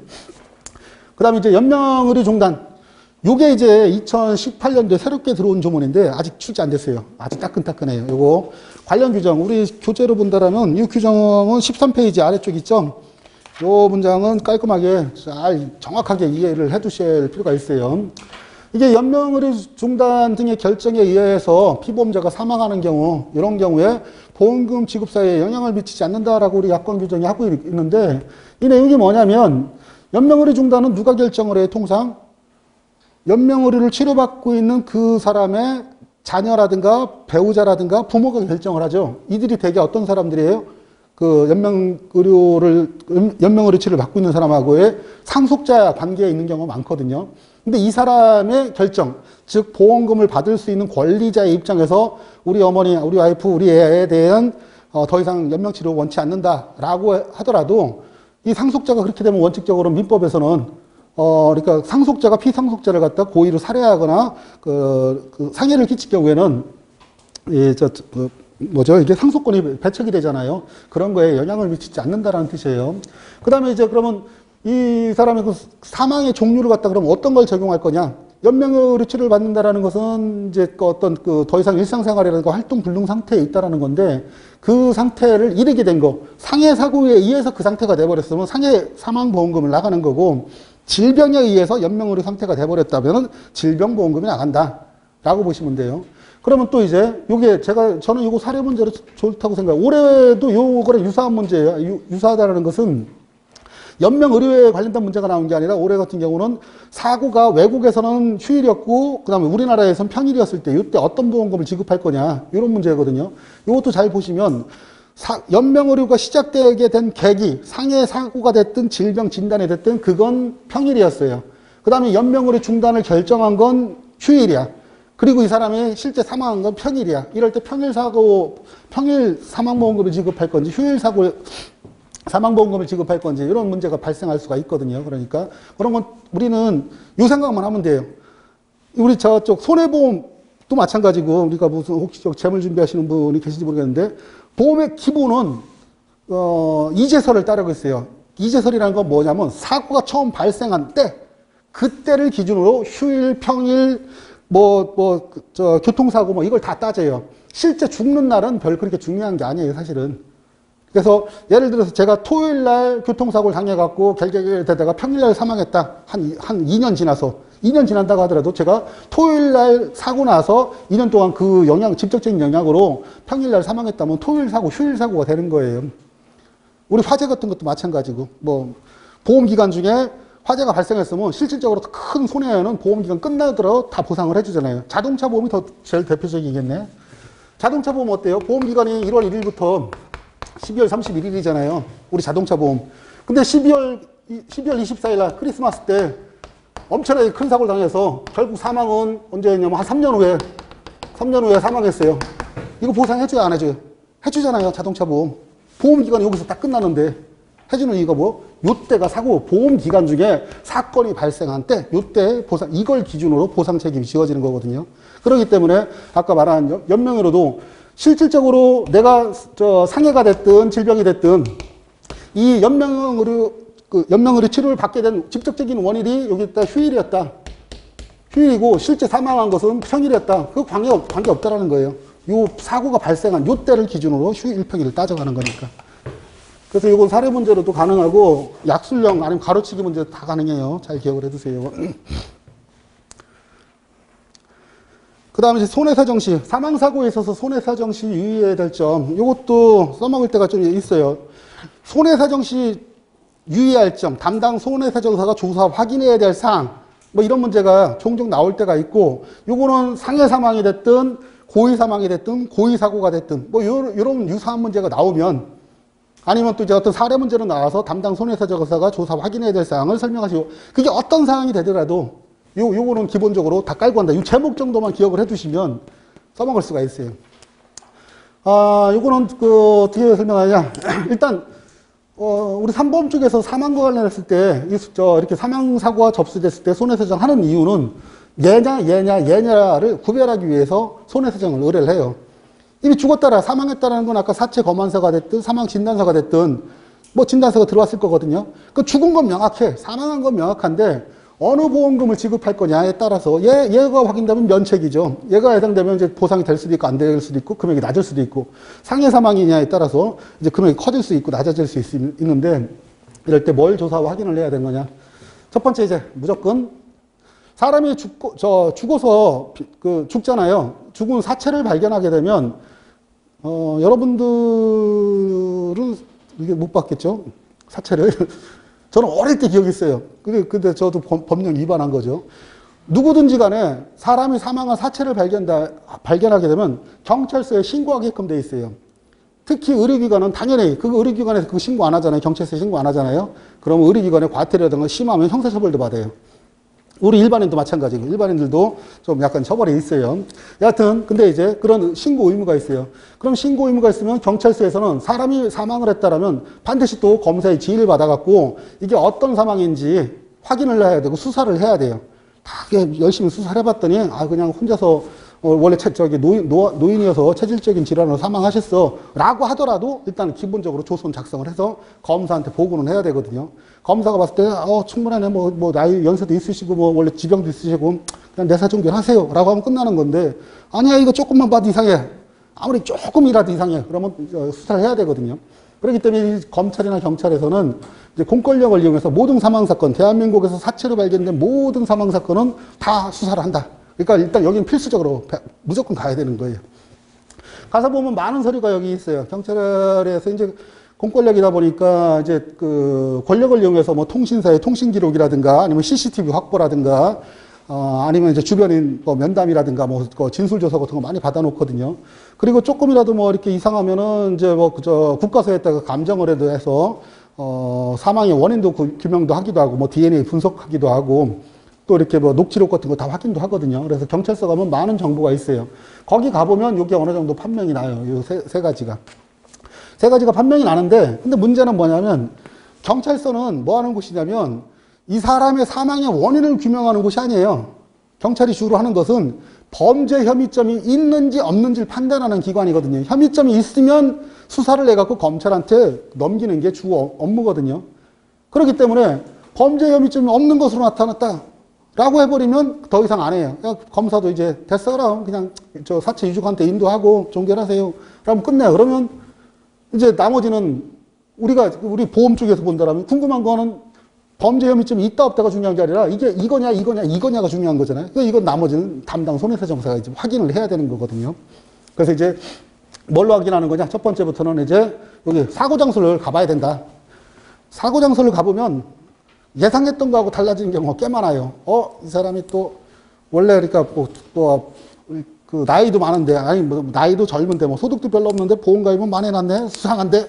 [SPEAKER 1] 그 다음에 이제 연명의료 중단. 요게 이제 2018년도에 새롭게 들어온 조문인데 아직 출제 안 됐어요. 아직 따끈따끈해요. 요거 관련 규정. 우리 교재로 본다라면 이 규정은 13페이지 아래쪽 있죠? 요 문장은 깔끔하게 잘 정확하게 이해를 해 두실 필요가 있어요. 이게 연명의료 중단 등의 결정에 의해서 피보험자가 사망하는 경우, 이런 경우에 보험금 지급사에 영향을 미치지 않는다라고 우리 약관 규정이 하고 있는데 이 내용이 뭐냐면 연명의료 중단은 누가 결정을 해요, 통상? 연명의료를 치료받고 있는 그 사람의 자녀라든가 배우자라든가 부모가 결정을 하죠. 이들이 대개 어떤 사람들이에요? 그 연명의료를, 연명의료 치료를 받고 있는 사람하고의 상속자 관계에 있는 경우가 많거든요. 근데 이 사람의 결정, 즉 보험금을 받을 수 있는 권리자의 입장에서 우리 어머니, 우리 와이프, 우리 애에 대한 어, 더 이상 연명치료 원치 않는다라고 하더라도 이 상속자가 그렇게 되면 원칙적으로 민법에서는 어, 그러니까 상속자가 피상속자를 갖다 고의로 살해하거나 그, 그 상해를 끼칠 경우에는 예, 저, 저, 그 뭐죠? 이게 상속권이 배척이 되잖아요. 그런 거에 영향을 미치지 않는다라는 뜻이에요. 그 다음에 이제 그러면 이 사람의 그 사망의 종류를 갖다 그럼 어떤 걸 적용할 거냐? 연명의료 치료를 받는다라는 것은 이제 그 어떤 그 더 이상 일상생활이라든가 활동 불능 상태에 있다라는 건데 그 상태를 이르게 된 거, 상해 사고에 의해서 그 상태가 돼버렸으면 상해 사망 보험금을 나가는 거고 질병에 의해서 연명의료 상태가 돼버렸다면 질병보험금이 나간다라고 보시면 돼요. 그러면 또 이제 요게 제가 저는 요거 사례 문제로 좋다고 생각해요. 올해도 요거랑 유사한 문제예요. 유, 유사하다는 것은 연명 의료에 관련된 문제가 나온 게 아니라 올해 같은 경우는 사고가 외국에서는 휴일이었고 그 다음에 우리나라에선 평일이었을 때 이때 어떤 보험금을 지급할 거냐 이런 문제거든요. 이것도 잘 보시면 사, 연명 의료가 시작되게 된 계기 상해 사고가 됐든 질병 진단이 됐든 그건 평일이었어요. 그 다음에 연명 의료 중단을 결정한 건 휴일이야. 그리고 이 사람이 실제 사망한 건 평일이야. 이럴 때 평일 사고 평일 사망 보험금을 지급할 건지 휴일 사고 사망보험금을 지급할 건지 이런 문제가 발생할 수가 있거든요. 그러니까 그런 건 우리는 요 생각만 하면 돼요. 우리 저쪽 손해보험도 마찬가지고 우리가 무슨 혹시 저 재물 준비하시는 분이 계신지 모르겠는데 보험의 기본은 어 이재설을 따르고 있어요. 이재설이라는 건 뭐냐면 사고가 처음 발생한 때 그때를 기준으로 휴일, 평일, 뭐, 뭐, 저, 교통사고 뭐 이걸 다 따져요. 실제 죽는 날은 별 그렇게 중요한 게 아니에요, 사실은. 그래서 예를 들어서 제가 토요일 날 교통사고를 당해갖고 결국에 되다가 평일 날 사망했다. 한, 한 2년 지나서. 2년 지난다고 하더라도 제가 토요일 날 사고 나서 2년 동안 그 영향, 직접적인 영향으로 평일 날 사망했다면 토요일 사고, 휴일 사고가 되는 거예요. 우리 화재 같은 것도 마찬가지고, 뭐, 보험기간 중에 화재가 발생했으면 실질적으로 큰 손해는 보험기간 끝나더라도 다 보상을 해주잖아요. 자동차 보험이 더 제일 대표적이겠네. 자동차 보험 어때요? 보험 기간이 1월 1일부터 12월 31일이잖아요. 우리 자동차 보험. 근데 12월, 12월 24일 날 크리스마스 때 엄청나게 큰 사고를 당해서 결국 사망은 언제 했냐면 한 3년 후에, 3년 후에 사망했어요. 이거 보상해줘야 안 해줘요? 해주잖아요. 자동차 보험. 보험 기간이 여기서 딱 끝나는데 해주는 이유가 뭐? 요때가 사고 보험 기간 중에 사건이 발생한 때 요때 보상 이걸 기준으로 보상 책임이 지어지는 거거든요. 그렇기 때문에 아까 말한 연- 연명으로도 실질적으로 내가 저 상해가 됐든 질병이 됐든 이 연명으로 그 연명으로 치료를 받게 된 직접적인 원인이 여기 있다 휴일이었다. 휴일이고 실제 사망한 것은 평일이었다. 그 관계 없, 관계 없다라는 거예요. 요 사고가 발생한 요 때를 기준으로 휴일 평일을 따져가는 거니까. 그래서 이건 사례 문제로도 가능하고 약술형 아니면 가로치기 문제도 다 가능해요. 잘 기억을 해두세요. 그 다음에 손해사정시, 사망사고에 있어서 손해사정시 유의해야 될 점, 이것도 써먹을 때가 좀 있어요. 손해사정시 유의할 점, 담당 손해사정사가 조사 확인해야 될 사항, 뭐 이런 문제가 종종 나올 때가 있고, 요거는 상해 사망이 됐든, 고의 사망이 됐든, 고의 사고가 됐든, 뭐 요런, 유사한 문제가 나오면, 아니면 또 이제 어떤 사례 문제로 나와서 담당 손해사정사가 조사 확인해야 될 사항을 설명하시고, 그게 어떤 사항이 되더라도, 요, 요거는 기본적으로 다 깔고 한다. 이 제목 정도만 기억을 해두시면 써먹을 수가 있어요. 아, 요거는 그 어떻게 설명하냐. 일단, 어, 우리 삼보험 쪽에서 사망과 관련했을 때, 이, 저, 이렇게 사망사고가 접수됐을 때 손해배상 하는 이유는 얘냐, 얘냐, 얘냐를 구별하기 위해서 손해배상을 의뢰를 해요. 이미 죽었다라, 사망했다라는 건 아까 사체 검안서가 됐든 사망 진단서가 됐든 뭐 진단서가 들어왔을 거거든요. 그 죽은 건 명확해. 사망한 건 명확한데 어느 보험금을 지급할 거냐에 따라서 얘, 얘가 확인되면 면책이죠. 얘가 해당되면 이제 보상이 될 수도 있고 안 될 수도 있고 금액이 낮을 수도 있고 상해 사망이냐에 따라서 이제 금액이 커질 수 있고 낮아질 수 있, 있는데 이럴 때 뭘 조사 확인을 해야 되는 거냐. 첫 번째 이제 무조건 사람이 죽고 저 죽어서 비- 그 죽잖아요. 죽은 사체를 발견하게 되면 어, 여러분들은 이게 못 봤겠죠? 사체를. 저는 어릴 때 기억이 있어요. 근데, 근데 저도 법, 법령 위반한 거죠. 누구든지 간에 사람이 사망한 사체를 발견다, 발견하게 되면 경찰서에 신고하게끔 돼 있어요. 특히 의료기관은 당연히 그 의료기관에서 그거 신고 안 하잖아요. 경찰서에 신고 안 하잖아요. 그러면 의료기관의 과태료라든가 심하면 형사처벌도 받아요. 우리 일반인도 마찬가지고 일반인들도 좀 약간 처벌이 있어요. 여하튼 근데 이제 그런 신고 의무가 있어요. 그럼 신고 의무가 있으면 경찰서에서는 사람이 사망을 했다라면 반드시 또 검사의 지휘를 받아갖고 이게 어떤 사망인지 확인을 해야 되고 수사를 해야 돼요. 다 열심히 수사를 해봤더니 아 그냥 혼자서 어, 원래 체, 저기 노인, 노, 노인이어서 체질적인 질환으로 사망하셨어 라고 하더라도 일단 기본적으로 조서 작성을 해서 검사한테 보고는 해야 되거든요. 검사가 봤을 때 어, 충분하네 뭐, 뭐 나이 연세도 있으시고 뭐 원래 지병도 있으시고 그냥 내사종결 하세요 라고 하면 끝나는 건데 아니야 이거 조금만 봐도 이상해 아무리 조금이라도 이상해 그러면 어, 수사를 해야 되거든요. 그렇기 때문에 이 검찰이나 경찰에서는 이제 공권력을 이용해서 모든 사망 사건, 대한민국에서 사체로 발견된 모든 사망 사건은 다 수사를 한다. 그러니까 일단 여기는 필수적으로 배- 무조건 가야 되는 거예요. 가서 보면 많은 서류가 여기 있어요. 경찰에서 이제 공권력이다 보니까 이제 그 권력을 이용해서 뭐 통신사의 통신 기록이라든가 아니면 CCTV 확보라든가 어 아니면 이제 주변인 뭐 면담이라든가 뭐그 진술 조서 같은 거 많이 받아놓거든요. 그리고 조금이라도 뭐 이렇게 이상하면은 이제 뭐 그저 국가서에다가 감정을 해도 해서 어 사망의 원인도 구- 규명도 하기도 하고 뭐 DNA 분석하기도 하고 또 이렇게 뭐 녹취록 같은 거 다 확인도 하거든요. 그래서 경찰서 가면 많은 정보가 있어요. 거기 가보면 이게 어느 정도 판명이 나요. 이 세, 세 가지가. 세 가지가 판명이 나는데, 근데 문제는 뭐냐면, 경찰서는 뭐 하는 곳이냐면, 이 사람의 사망의 원인을 규명하는 곳이 아니에요. 경찰이 주로 하는 것은 범죄 혐의점이 있는지 없는지를 판단하는 기관이거든요. 혐의점이 있으면 수사를 해갖고 검찰한테 넘기는 게 주 업무거든요. 그렇기 때문에 범죄 혐의점이 없는 것으로 나타났다. 라고 해버리면 더 이상 안 해요. 검사도 이제 됐어 그럼 그냥 저 사체 유족한테 인도하고 종결하세요. 그러면 끝내요. 그러면 이제 나머지는 우리가 우리 보험 쪽에서 본다라면 궁금한 거는 범죄 혐의점이 있다 없다가 중요한 게 아니라 이게 이거냐 이거냐 이거냐가 중요한 거잖아요. 그 이건 나머지는 담당 손해배정사가 이제 확인을 해야 되는 거거든요. 그래서 이제 뭘로 확인하는 거냐? 첫 번째부터는 이제 여기 사고 장소를 가봐야 된다. 사고 장소를 가보면 예상했던 거하고 달라지는 경우가 꽤 많아요. 어, 이 사람이 또, 원래 그러니까 뭐, 또, 그그 나이도 많은데 아니 뭐 나이도 젊은데 뭐 소득도 별로 없는데 보험가입은 많이 해놨네 수상한데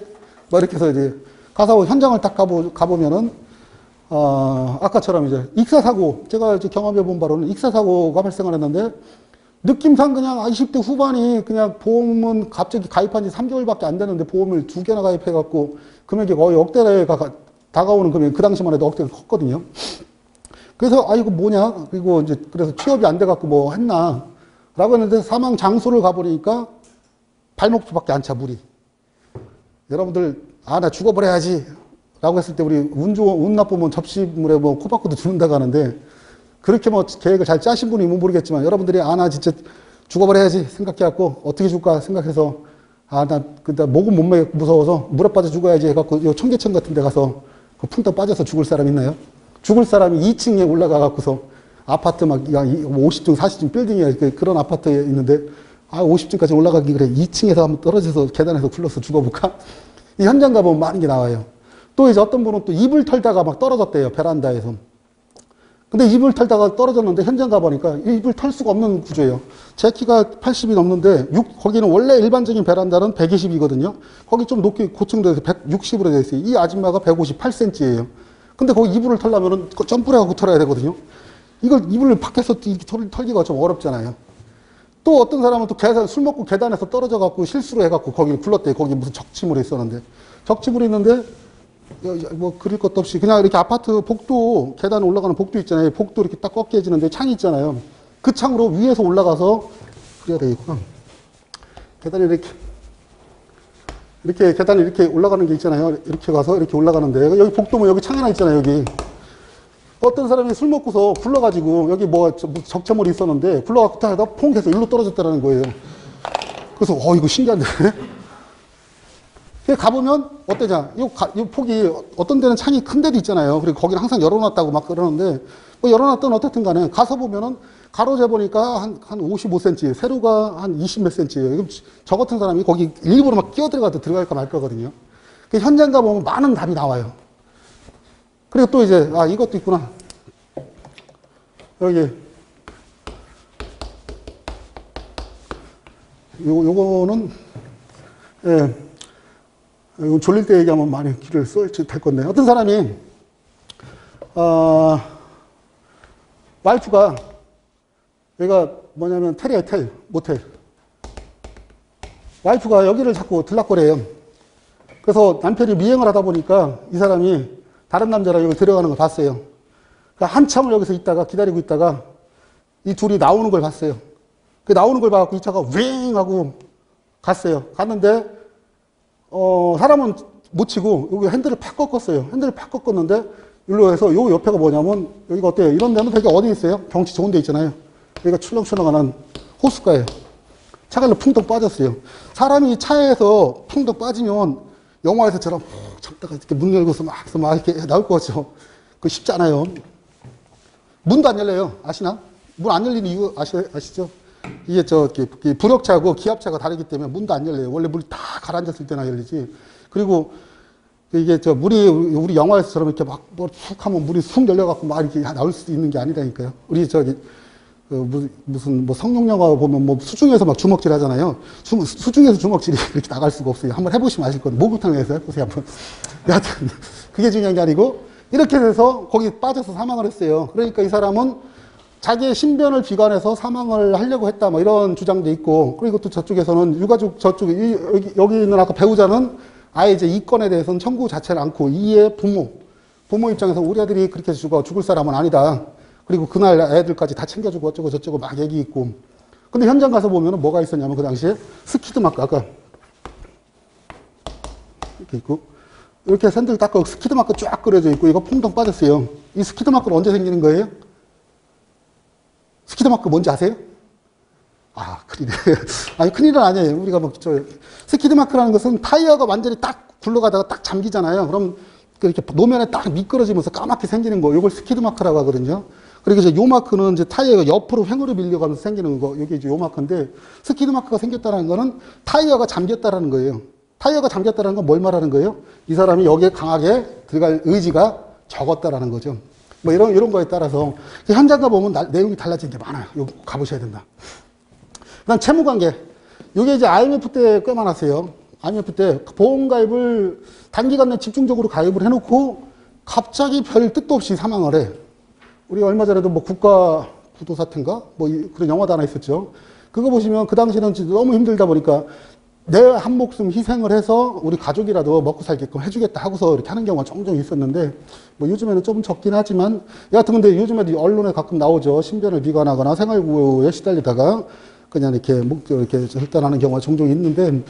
[SPEAKER 1] 뭐 이렇게 해서 이제 가서 현장을 딱 가보 가보면은 어 아까처럼 이제 익사 사고 제가 이제 경험해 본 바로는 익사 사고가 발생을 했는데 느낌상 그냥 아, 20대 후반이 그냥 보험은 갑자기 가입한 지 3개월밖에 안 되는데 보험을 두 개나 가입해 갖고 금액이 거의 억대가 가- 다가오는 금액이 그 당시만 해도 억대가 컸거든요. 그래서 아 이거 뭐냐? 그리고 이제 그래서 취업이 안 돼 갖고 뭐 했나? 라고 했는데 사망 장소를 가보니까 발목수밖에 안 차 물이. 여러분들 아 나 죽어버려야지. 라고 했을 때 우리 운 좋은 운 나쁘면 접시물에 뭐 코바코도 죽는다고 하는데 그렇게 뭐 계획을 잘 짜신 분이면 모르겠지만 여러분들이 아 나 진짜 죽어버려야지 생각해갖고 어떻게 죽을까 생각해서 아나 그다 목은 못먹 무서워서 물에 빠져 죽어야지 해갖고 요 청계천 같은 데 가서 그 풍덩 빠져서 죽을 사람 있나요? 죽을 사람이 2층에 올라가 갖고서 아파트 막 50층 40층 빌딩에 그- 그런 아파트에 있는데 아 50층까지 올라가기 그래 2층에서 한번 떨어져서 계단에서 굴러서 죽어볼까? 이 현장 가보면 많은 게 나와요. 또 이제 어떤 분은 또 이불 털다가 막 떨어졌대요 베란다에서. 근데 이불 털다가 떨어졌는데 현장 가보니까 이 이불 털 수가 없는 구조예요. 제 키가 80이 넘는데 육- 거기는 원래 일반적인 베란다는 120이거든요. 거기 좀 높게 고층돼서 160으로 되어 있어요. 이 아줌마가 158cm예요. 근데 거기 이불을 털려면은 그 점프를 하고 털어야 되거든요. 이걸 이불을 밖에서 털, 털기가 좀 어렵잖아요. 또 어떤 사람은 또 계단, 술 먹고 계단에서 떨어져 갖고 실수로 해갖고 거기를 굴렀대. 거기 무슨 적치물이 있었는데. 적치물이 있는데 뭐 그릴 것도 없이 그냥 이렇게 아파트 복도 계단 올라가는 복도 있잖아요. 복도 이렇게 딱 꺾여지는데 창이 있잖아요. 그 창으로 위에서 올라가서 그래야 되겠구나. 계단이 이렇게 이렇게 계단이 이렇게 올라가는 게 있잖아요. 이렇게 가서 이렇게 올라가는데 여기 복도면 여기 창 하나 있잖아요. 여기 어떤 사람이 술 먹고서 굴러가지고 여기 뭐 저- 뭐 적체물이 있었는데 하다 퐁 해서 일로 떨어졌다는 거예요. 그래서 어 이거 신기한데. 가보면 어떠냐? 이, 가- 이 폭이 어떤 데는 창이 큰 데도 있잖아요. 그리고 거기는 항상 열어놨다고 막 그러는데 뭐 열어놨든 어떻든 간에 가서 보면은 가로 재보니까 한, 한 55cm, 세로가 한 20몇 cm예요. 그럼 저 같은 사람이 거기 일부러 막 끼어 들어가도 들어갈까 말까 거든요. 그 현장 가보면 많은 답이 나와요. 그리고 또 이제, 아, 이것도 있구나. 여기. 요, 요거는, 예, 이거 졸릴 때 얘기하면 많이 길을 쏠될 건데. 어떤 사람이, 어, 와이프가, 여기가 뭐냐면 텔이에요, 텔, 모텔. 와이프가 여기를 자꾸 들락거려요. 그래서 남편이 미행을 하다 보니까 이 사람이 다른 남자랑 여기 들어가는 걸 봤어요. 그러니까 한참을 여기서 있다가 기다리고 있다가 이 둘이 나오는 걸 봤어요. 그 나오는 걸 봐갖고 이 차가 윙 하고 갔어요. 갔는데 어 사람은 못 치고 여기 핸들을 팍 꺾었어요. 핸들을 팍 꺾었는데 일로 해서 요 옆에가 뭐냐면 여기가 어때요? 이런 데는 되게 어디 있어요? 경치 좋은 데 있잖아요. 여기가 출렁출렁하는 호숫가예요. 차가 풍덩 빠졌어요. 사람이 차에서 풍덩 빠지면 영화에서처럼 푹 참다가 이렇게 문 열고서 막, 막 이렇게 나올 것 같죠. 그거 쉽지 않아요. 문도 안 열려요. 아시나? 문 안 열리는 이유 아시, 아시죠? 이게 저, 이렇게 이게 불역차하고 기압차가 다르기 때문에 문도 안 열려요. 원래 물이 다 가라앉았을 때나 열리지. 그리고 이게 저 물이 우리 영화에서처럼 이렇게 막뭐툭 하면 물이 쑥 열려갖고 막 이렇게 나올 수 있는 게 아니라니까요. 우리 저기 그 무슨, 뭐 성룡 영화 보면 뭐 수중에서 막 주먹질 하잖아요. 수, 수중에서 주먹질이 그렇게 나갈 수가 없어요. 한번 해보시면 아실 거예요. 목욕탕에서 해보세요. 한번. 여하튼 그게 중요한 게 아니고 이렇게 돼서 거기 빠져서 사망을 했어요. 그러니까 이 사람은 자기의 신변을 비관해서 사망을 하려고 했다 뭐 이런 주장도 있고 그리고 또 저쪽에서는 유가족 저쪽에 이- 여기, 여기 있는 아까 배우자는 아예 이제 이 건에 대해서는 청구 자체를 않고 이의 부모 부모 입장에서 우리 아들이 그렇게 죽어 죽을 사람은 아니다. 그리고 그날 애들까지 다 챙겨주고 어쩌고 저쩌고 막 얘기 있고. 근데 현장 가서 보면은 뭐가 있었냐면 그 당시에 스키드 마크 아까 이렇게 있고 이렇게 핸들 꺾고 스키드 마크 쫙 그려져 있고 이거 퐁덩 빠졌어요. 이 스키드 마크는 언제 생기는 거예요? 스키드 마크 뭔지 아세요? 아, 큰일. 아니, 큰일은 아니에요. 우리가 뭐, 저, 스키드 마크라는 것은 타이어가 완전히 딱 굴러가다가 딱 잠기잖아요. 그럼 이렇게 노면에 딱 미끄러지면서 까맣게 생기는 거. 이걸 스키드 마크라고 하거든요. 그리고 이제 yaw mark는 이제 타이어가 옆으로 횡으로 밀려가면서 생기는 거. 이게 이제 yaw mark인데, 스키드 마크가 생겼다는 거는 타이어가 잠겼다라는 거예요. 타이어가 잠겼다는 건 뭘 말하는 거예요? 이 사람이 여기에 강하게 들어갈 의지가 적었다라는 거죠. 뭐 이런, 이런 거에 따라서 현장 가 보면 나- 내용이 달라지는 게 많아요. 이거 가보셔야 된다. 그 다음 채무 관계. 이게 이제 IMF 때 꽤 많았어요. IMF 때 보험 가입을 단기간 내 집중적으로 가입을 해놓고 갑자기 별 뜻도 없이 사망을 해. 우리 얼마 전에도 뭐 국가 부도 사태인가 뭐 이- 그런 영화도 하나 있었죠. 그거 보시면 그 당시는 너무 힘들다 보니까 내 한 목숨 희생을 해서 우리 가족이라도 먹고 살게끔 해주겠다 하고서 이렇게 하는 경우가 종종 있었는데 뭐 요즘에는 좀 적긴 하지만 여하튼 근데 요즘에도 언론에 가끔 나오죠. 신변을 비관하거나 생활구에 시달리다가 그냥 이렇게 목 이렇게 절단하는 경우가 종종 있는데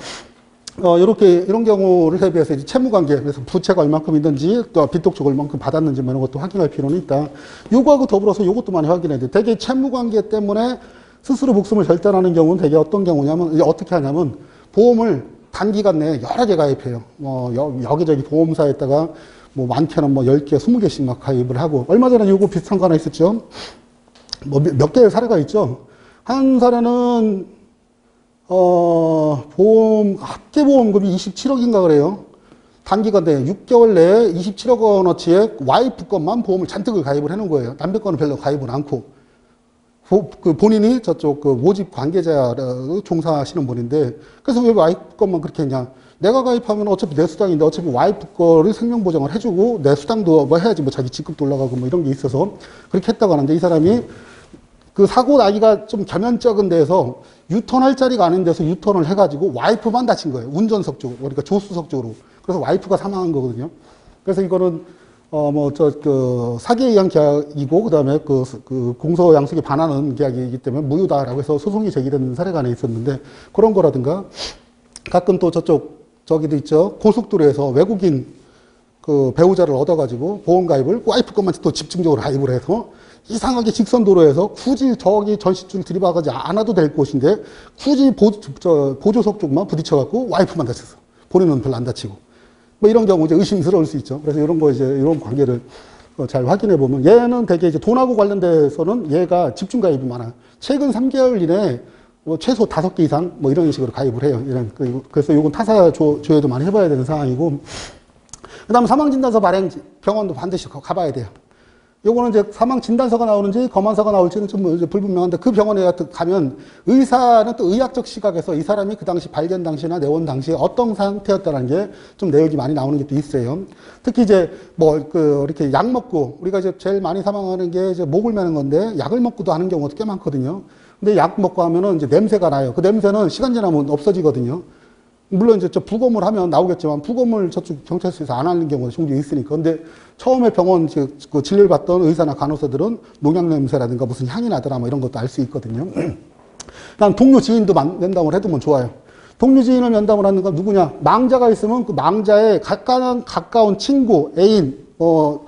[SPEAKER 1] 어, 이렇게, 이런 경우를 대비해서 이제 채무 관계, 그래서 부채가 얼만큼 있는지, 또 빚독촉을 얼만큼 받았는지, 뭐 이런 것도 확인할 필요는 있다. 요거하고 더불어서 이것도 많이 확인해야 돼. 대개 채무 관계 때문에 스스로 목숨을 절단하는 경우는 대개 어떤 경우냐면, 이제 어떻게 하냐면, 보험을 단기간 내에 여러 개 가입해요. 뭐, 여, 여기저기 보험사에다가 뭐 많게는 뭐 10개, 20개씩 막 가입을 하고, 얼마 전에 요거 비슷한 거 하나 있었죠. 뭐 몇 개의 사례가 있죠. 한 사례는 어, 보험, 합계 보험금이 27억인가 그래요. 단기간 내에 6개월 내에 27억 원어치의 와이프 것만 보험을 잔뜩을 가입을 해놓은 거예요. 남편 거는 별로 가입을 않고. 보- 그 본인이 저쪽 그 모집 관계자로 종사하시는 분인데, 그래서 왜 와이프 것만 그렇게 했냐. 내가 가입하면 어차피 내 수당인데 어차피 와이프 거를 생명보장을 해주고 내 수당도 뭐 해야지 뭐 자기 직급도 올라가고 뭐 이런 게 있어서 그렇게 했다고 하는데 이 사람이 그 사고 나기가 좀 겸연쩍은 데서 유턴할 자리가 아닌 데서 유턴을 해가지고 와이프만 다친 거예요. 운전석 쪽으로. 그러니까 조수석 쪽으로. 그래서 와이프가 사망한 거거든요. 그래서 이거는 어 뭐 저 그 사기에 의한 계약이고 그 다음에 그, 그 공소 양식에 반하는 계약이기 때문에 무효다라고 해서 소송이 제기된 사례가 하나 있었는데 그런 거라든가 가끔 또 저쪽 저기도 있죠. 고속도로에서 외국인 그 배우자를 얻어가지고 보험 가입을 와이프 것만 또 집중적으로 가입을 해서 이상하게 직선 도로에서 굳이 저기 전시줄 들이박아지 않아도 될 곳인데 굳이 보, 저, 보조석 쪽만 부딪혀갖고 와이프만 다쳤어. 본인은 별로 안 다치고. 뭐 이런 경우 이제 의심스러울 수 있죠. 그래서 이런 거 이제 이런 관계를 어, 잘 확인해 보면 얘는 되게 이제 돈하고 관련돼서는 얘가 집중 가입이 많아요. 최근 3개월 이내에 뭐 최소 5개 이상 뭐 이런 식으로 가입을 해요. 이런 그- 그래서 이건 타사 조, 조회도 많이 해봐야 되는 상황이고 그다음 사망진단서 발행 병원도 반드시 가- 가봐야 돼요. 요거는 이제 사망 진단서가 나오는지 검안서가 나올지는 좀 불분명한데 그 병원에 가면 의사는 또 의학적 시각에서 이 사람이 그 당시 발견 당시나 내원 당시에 어떤 상태였다는 게 좀 내역이 많이 나오는 게 또 있어요. 특히 이제 뭐 그 이렇게 약 먹고 우리가 이제 제일 많이 사망하는 게 이제 목을 매는 건데 약을 먹고도 하는 경우가 꽤 많거든요. 근데 약 먹고 하면은 이제 냄새가 나요. 그 냄새는 시간 지나면 없어지거든요. 물론 이제 저 부검을 하면 나오겠지만 부검을 저쪽 경찰서에서 안 하는 경우가 종종 있으니까. 근데 처음에 병원 저- 그 진료를 받던 의사나 간호사들은 농약 냄새라든가 무슨 향이 나더라 뭐 이런 것도 알 수 있거든요. 그다음 동료 지인도 만- 면담을 해두면 좋아요. 동료 지인을 면담을 하는 건 누구냐? 망자가 있으면 그 망자의 가까운 가까운 친구, 애인, 뭐,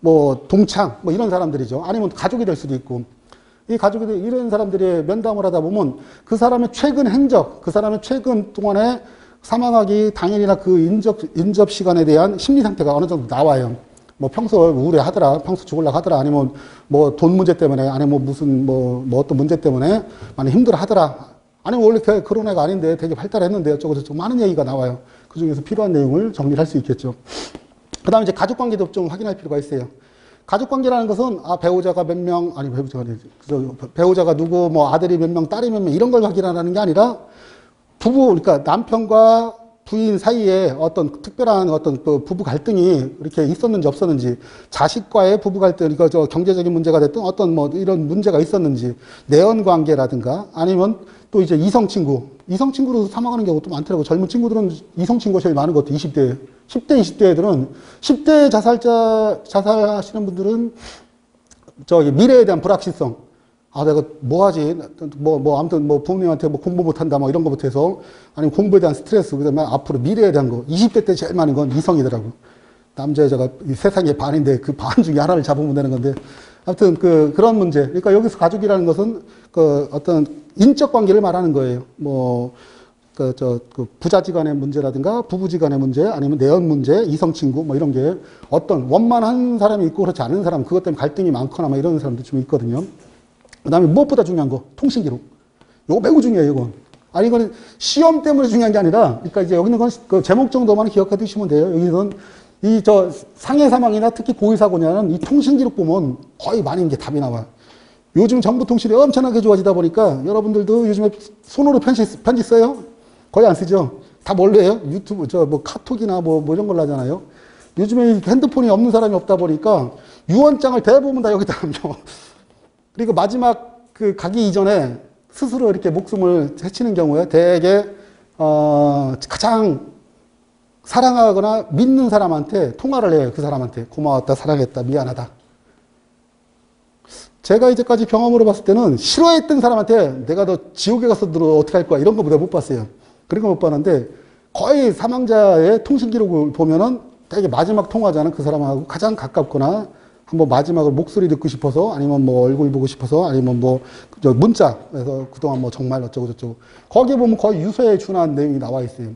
[SPEAKER 1] 뭐 동창, 뭐 이런 사람들이죠. 아니면 가족이 될 수도 있고. 이 가족이 될- 이런 사람들이 면담을 하다 보면 그 사람의 최근 행적, 그 사람의 최근 동안에 사망하기 당일이나 그 인접, 인접 시간에 대한 심리 상태가 어느 정도 나와요. 뭐 평소 우울해 하더라, 평소 죽을라 하더라, 아니면 뭐 돈 문제 때문에, 아니면 뭐 무슨 뭐, 뭐 어떤 문제 때문에 많이 힘들어 하더라. 아니면 원래 걔 그런 애가 아닌데 되게 발달했는데 어쩌고저쩌고 많은 얘기가 나와요. 그 중에서 필요한 내용을 정리를 할수 있겠죠. 그 다음에 이제 가족 관계도 좀 확인할 필요가 있어요. 가족 관계라는 것은 아 배우자가 몇 명 아니 배우자가 아니지 그 배우자가 누구 뭐 아들이 몇 명 딸이 몇 명 이런 걸 확인하는 게 아니라 부부 그러니까 남편과 부인 사이에 어떤 특별한 어떤 그 부부 갈등이 이렇게 있었는지 없었는지 자식과의 부부 갈등 그러니까 저 경제적인 문제가 됐든 어떤 뭐 이런 문제가 있었는지 내연 관계라든가 아니면 또 이제 이성 친구. 이성 친구로 사망하는 경우도 많더라고. 젊은 친구들은 이성 친구가 제일 많은 것 같아 20대 10대 20대 애들은. 10대 자살자 자살하시는 분들은 저기 미래에 대한 불확실성. 아, 내가 뭐 하지? 뭐, 뭐, 아무튼 뭐 부모님한테 뭐 공부 못한다, 뭐 이런 것부터 해서, 아니면 공부에 대한 스트레스, 그 다음에 앞으로 미래에 대한 거. 20대 때 제일 많은 건 이성이더라고. 남자, 여자가 이 세상의 반인데 그 반 중에 하나를 잡으면 되는 건데. 아무튼 그, 그런 문제. 그러니까 여기서 가족이라는 것은 그 어떤 인적 관계를 말하는 거예요. 뭐, 그, 저, 그 부자지 간의 문제라든가 부부지 간의 문제 아니면 내연 문제, 이성 친구 뭐 이런 게 어떤 원만한 사람이 있고 그렇지 않은 사람 그것 때문에 갈등이 많거나 뭐 이런 사람도 좀 있거든요. 그 다음에 무엇보다 중요한 거, 통신 기록. 이거 매우 중요해요, 이건. 아니, 이거는 시험 때문에 중요한 게 아니라, 그러니까 이제 여기는 건 그 제목 정도만 기억해 두시면 돼요. 여기는 이 저 상해 사망이나 특히 고의 사고냐는 이 통신 기록 보면 거의 많은 게 답이 나와요. 요즘 정보통신이 엄청나게 좋아지다 보니까 여러분들도 요즘에 손으로 편지, 편지 써요? 거의 안 쓰죠? 다 뭘로 해요? 유튜브, 저 뭐 카톡이나 뭐, 뭐 이런 걸로 하잖아요? 요즘에 핸드폰이 없는 사람이 없다 보니까 유언장을 대부분 다 여기다 남겨. 그리고 마지막 그 가기 이전에 스스로 이렇게 목숨을 해치는 경우에 대개, 어, 가장 사랑하거나 믿는 사람한테 통화를 해요. 그 사람한테. 고마웠다, 사랑했다, 미안하다. 제가 이제까지 경험으로 봤을 때는 싫어했던 사람한테 내가 너 지옥에 가서 너 어떻게 할 거야 이런 거 내가 못 봤어요. 그런 거 못 봤는데 거의 사망자의 통신 기록을 보면은 되게 마지막 통화자는 그 사람하고 가장 가깝거나 한번 마지막으로 목소리 듣고 싶어서 아니면 뭐 얼굴 보고 싶어서 아니면 뭐저 문자 그래서 그동안 뭐 정말 어쩌고 저쩌고. 거기 보면 거의 유서에 준한 내용이 나와 있어요.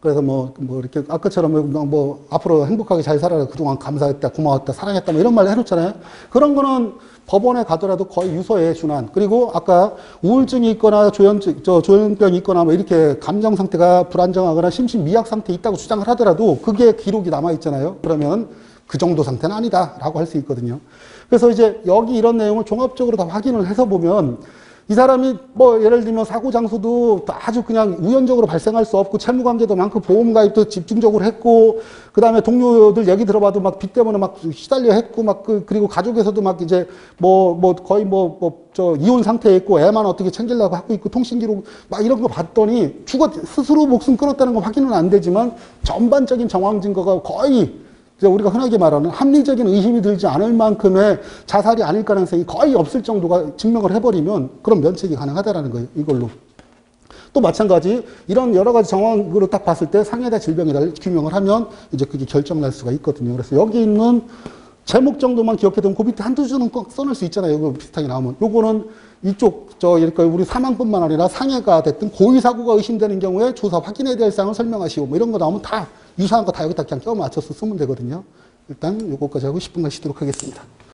[SPEAKER 1] 그래서 뭐, 뭐 이렇게 아까처럼 뭐, 뭐 앞으로 행복하게 잘 살아라. 그동안 감사했다 고마웠다 사랑했다 뭐 이런 말 해놓잖아요. 그런 거는 법원에 가더라도 거의 유서에 준한. 그리고 아까 우울증이 있거나 조현증 저 조현병이 있거나 뭐 이렇게 감정 상태가 불안정하거나 심신 미약 상태에 있다고 주장을 하더라도 그게 기록이 남아 있잖아요. 그러면 그 정도 상태는 아니다라고 할 수 있거든요. 그래서 이제 여기 이런 내용을 종합적으로 다 확인을 해서 보면 이 사람이 뭐 예를 들면 사고 장소도 아주 그냥 우연적으로 발생할 수 없고 채무 관계도 많고 보험 가입도 집중적으로 했고 그다음에 동료들 얘기 들어봐도 막 빚 때문에 막 시달려 했고 막 그, 그리고 가족에서도 막 이제 뭐뭐 거의 뭐 뭐 저 이혼 상태에 있고 애만 어떻게 챙기려고 하고 있고 통신 기록 막 이런 거 봤더니 죽어 스스로 목숨 끊었다는 건 확인은 안 되지만 전반적인 정황 증거가 거의 우리가 흔하게 말하는 합리적인 의심이 들지 않을 만큼의 자살이 아닐 가능성이 거의 없을 정도가 증명을 해버리면 그럼 면책이 가능하다라는 거예요. 이걸로. 또 마찬가지 이런 여러 가지 정황으로 딱 봤을 때 상해다 대해 규명을 하면 이제 그게 결정 날 수가 있거든요. 그래서 여기 있는 제목 정도만 기억해두면 그 밑에 한두 줄은 꼭 써놓을 수 있잖아요. 이거 비슷하게 나오면. 요거는 이쪽, 저, 그러니까 우리 사망뿐만 아니라 상해가 됐든 고의 사고가 의심되는 경우에 조사 확인에 대할 사항을 설명하시고 뭐 이런 거 나오면 다 유사한 거 다 여기다 그냥 껴 맞춰서 쓰면 되거든요. 일단 요거까지 하고 10분간 쉬도록 하겠습니다.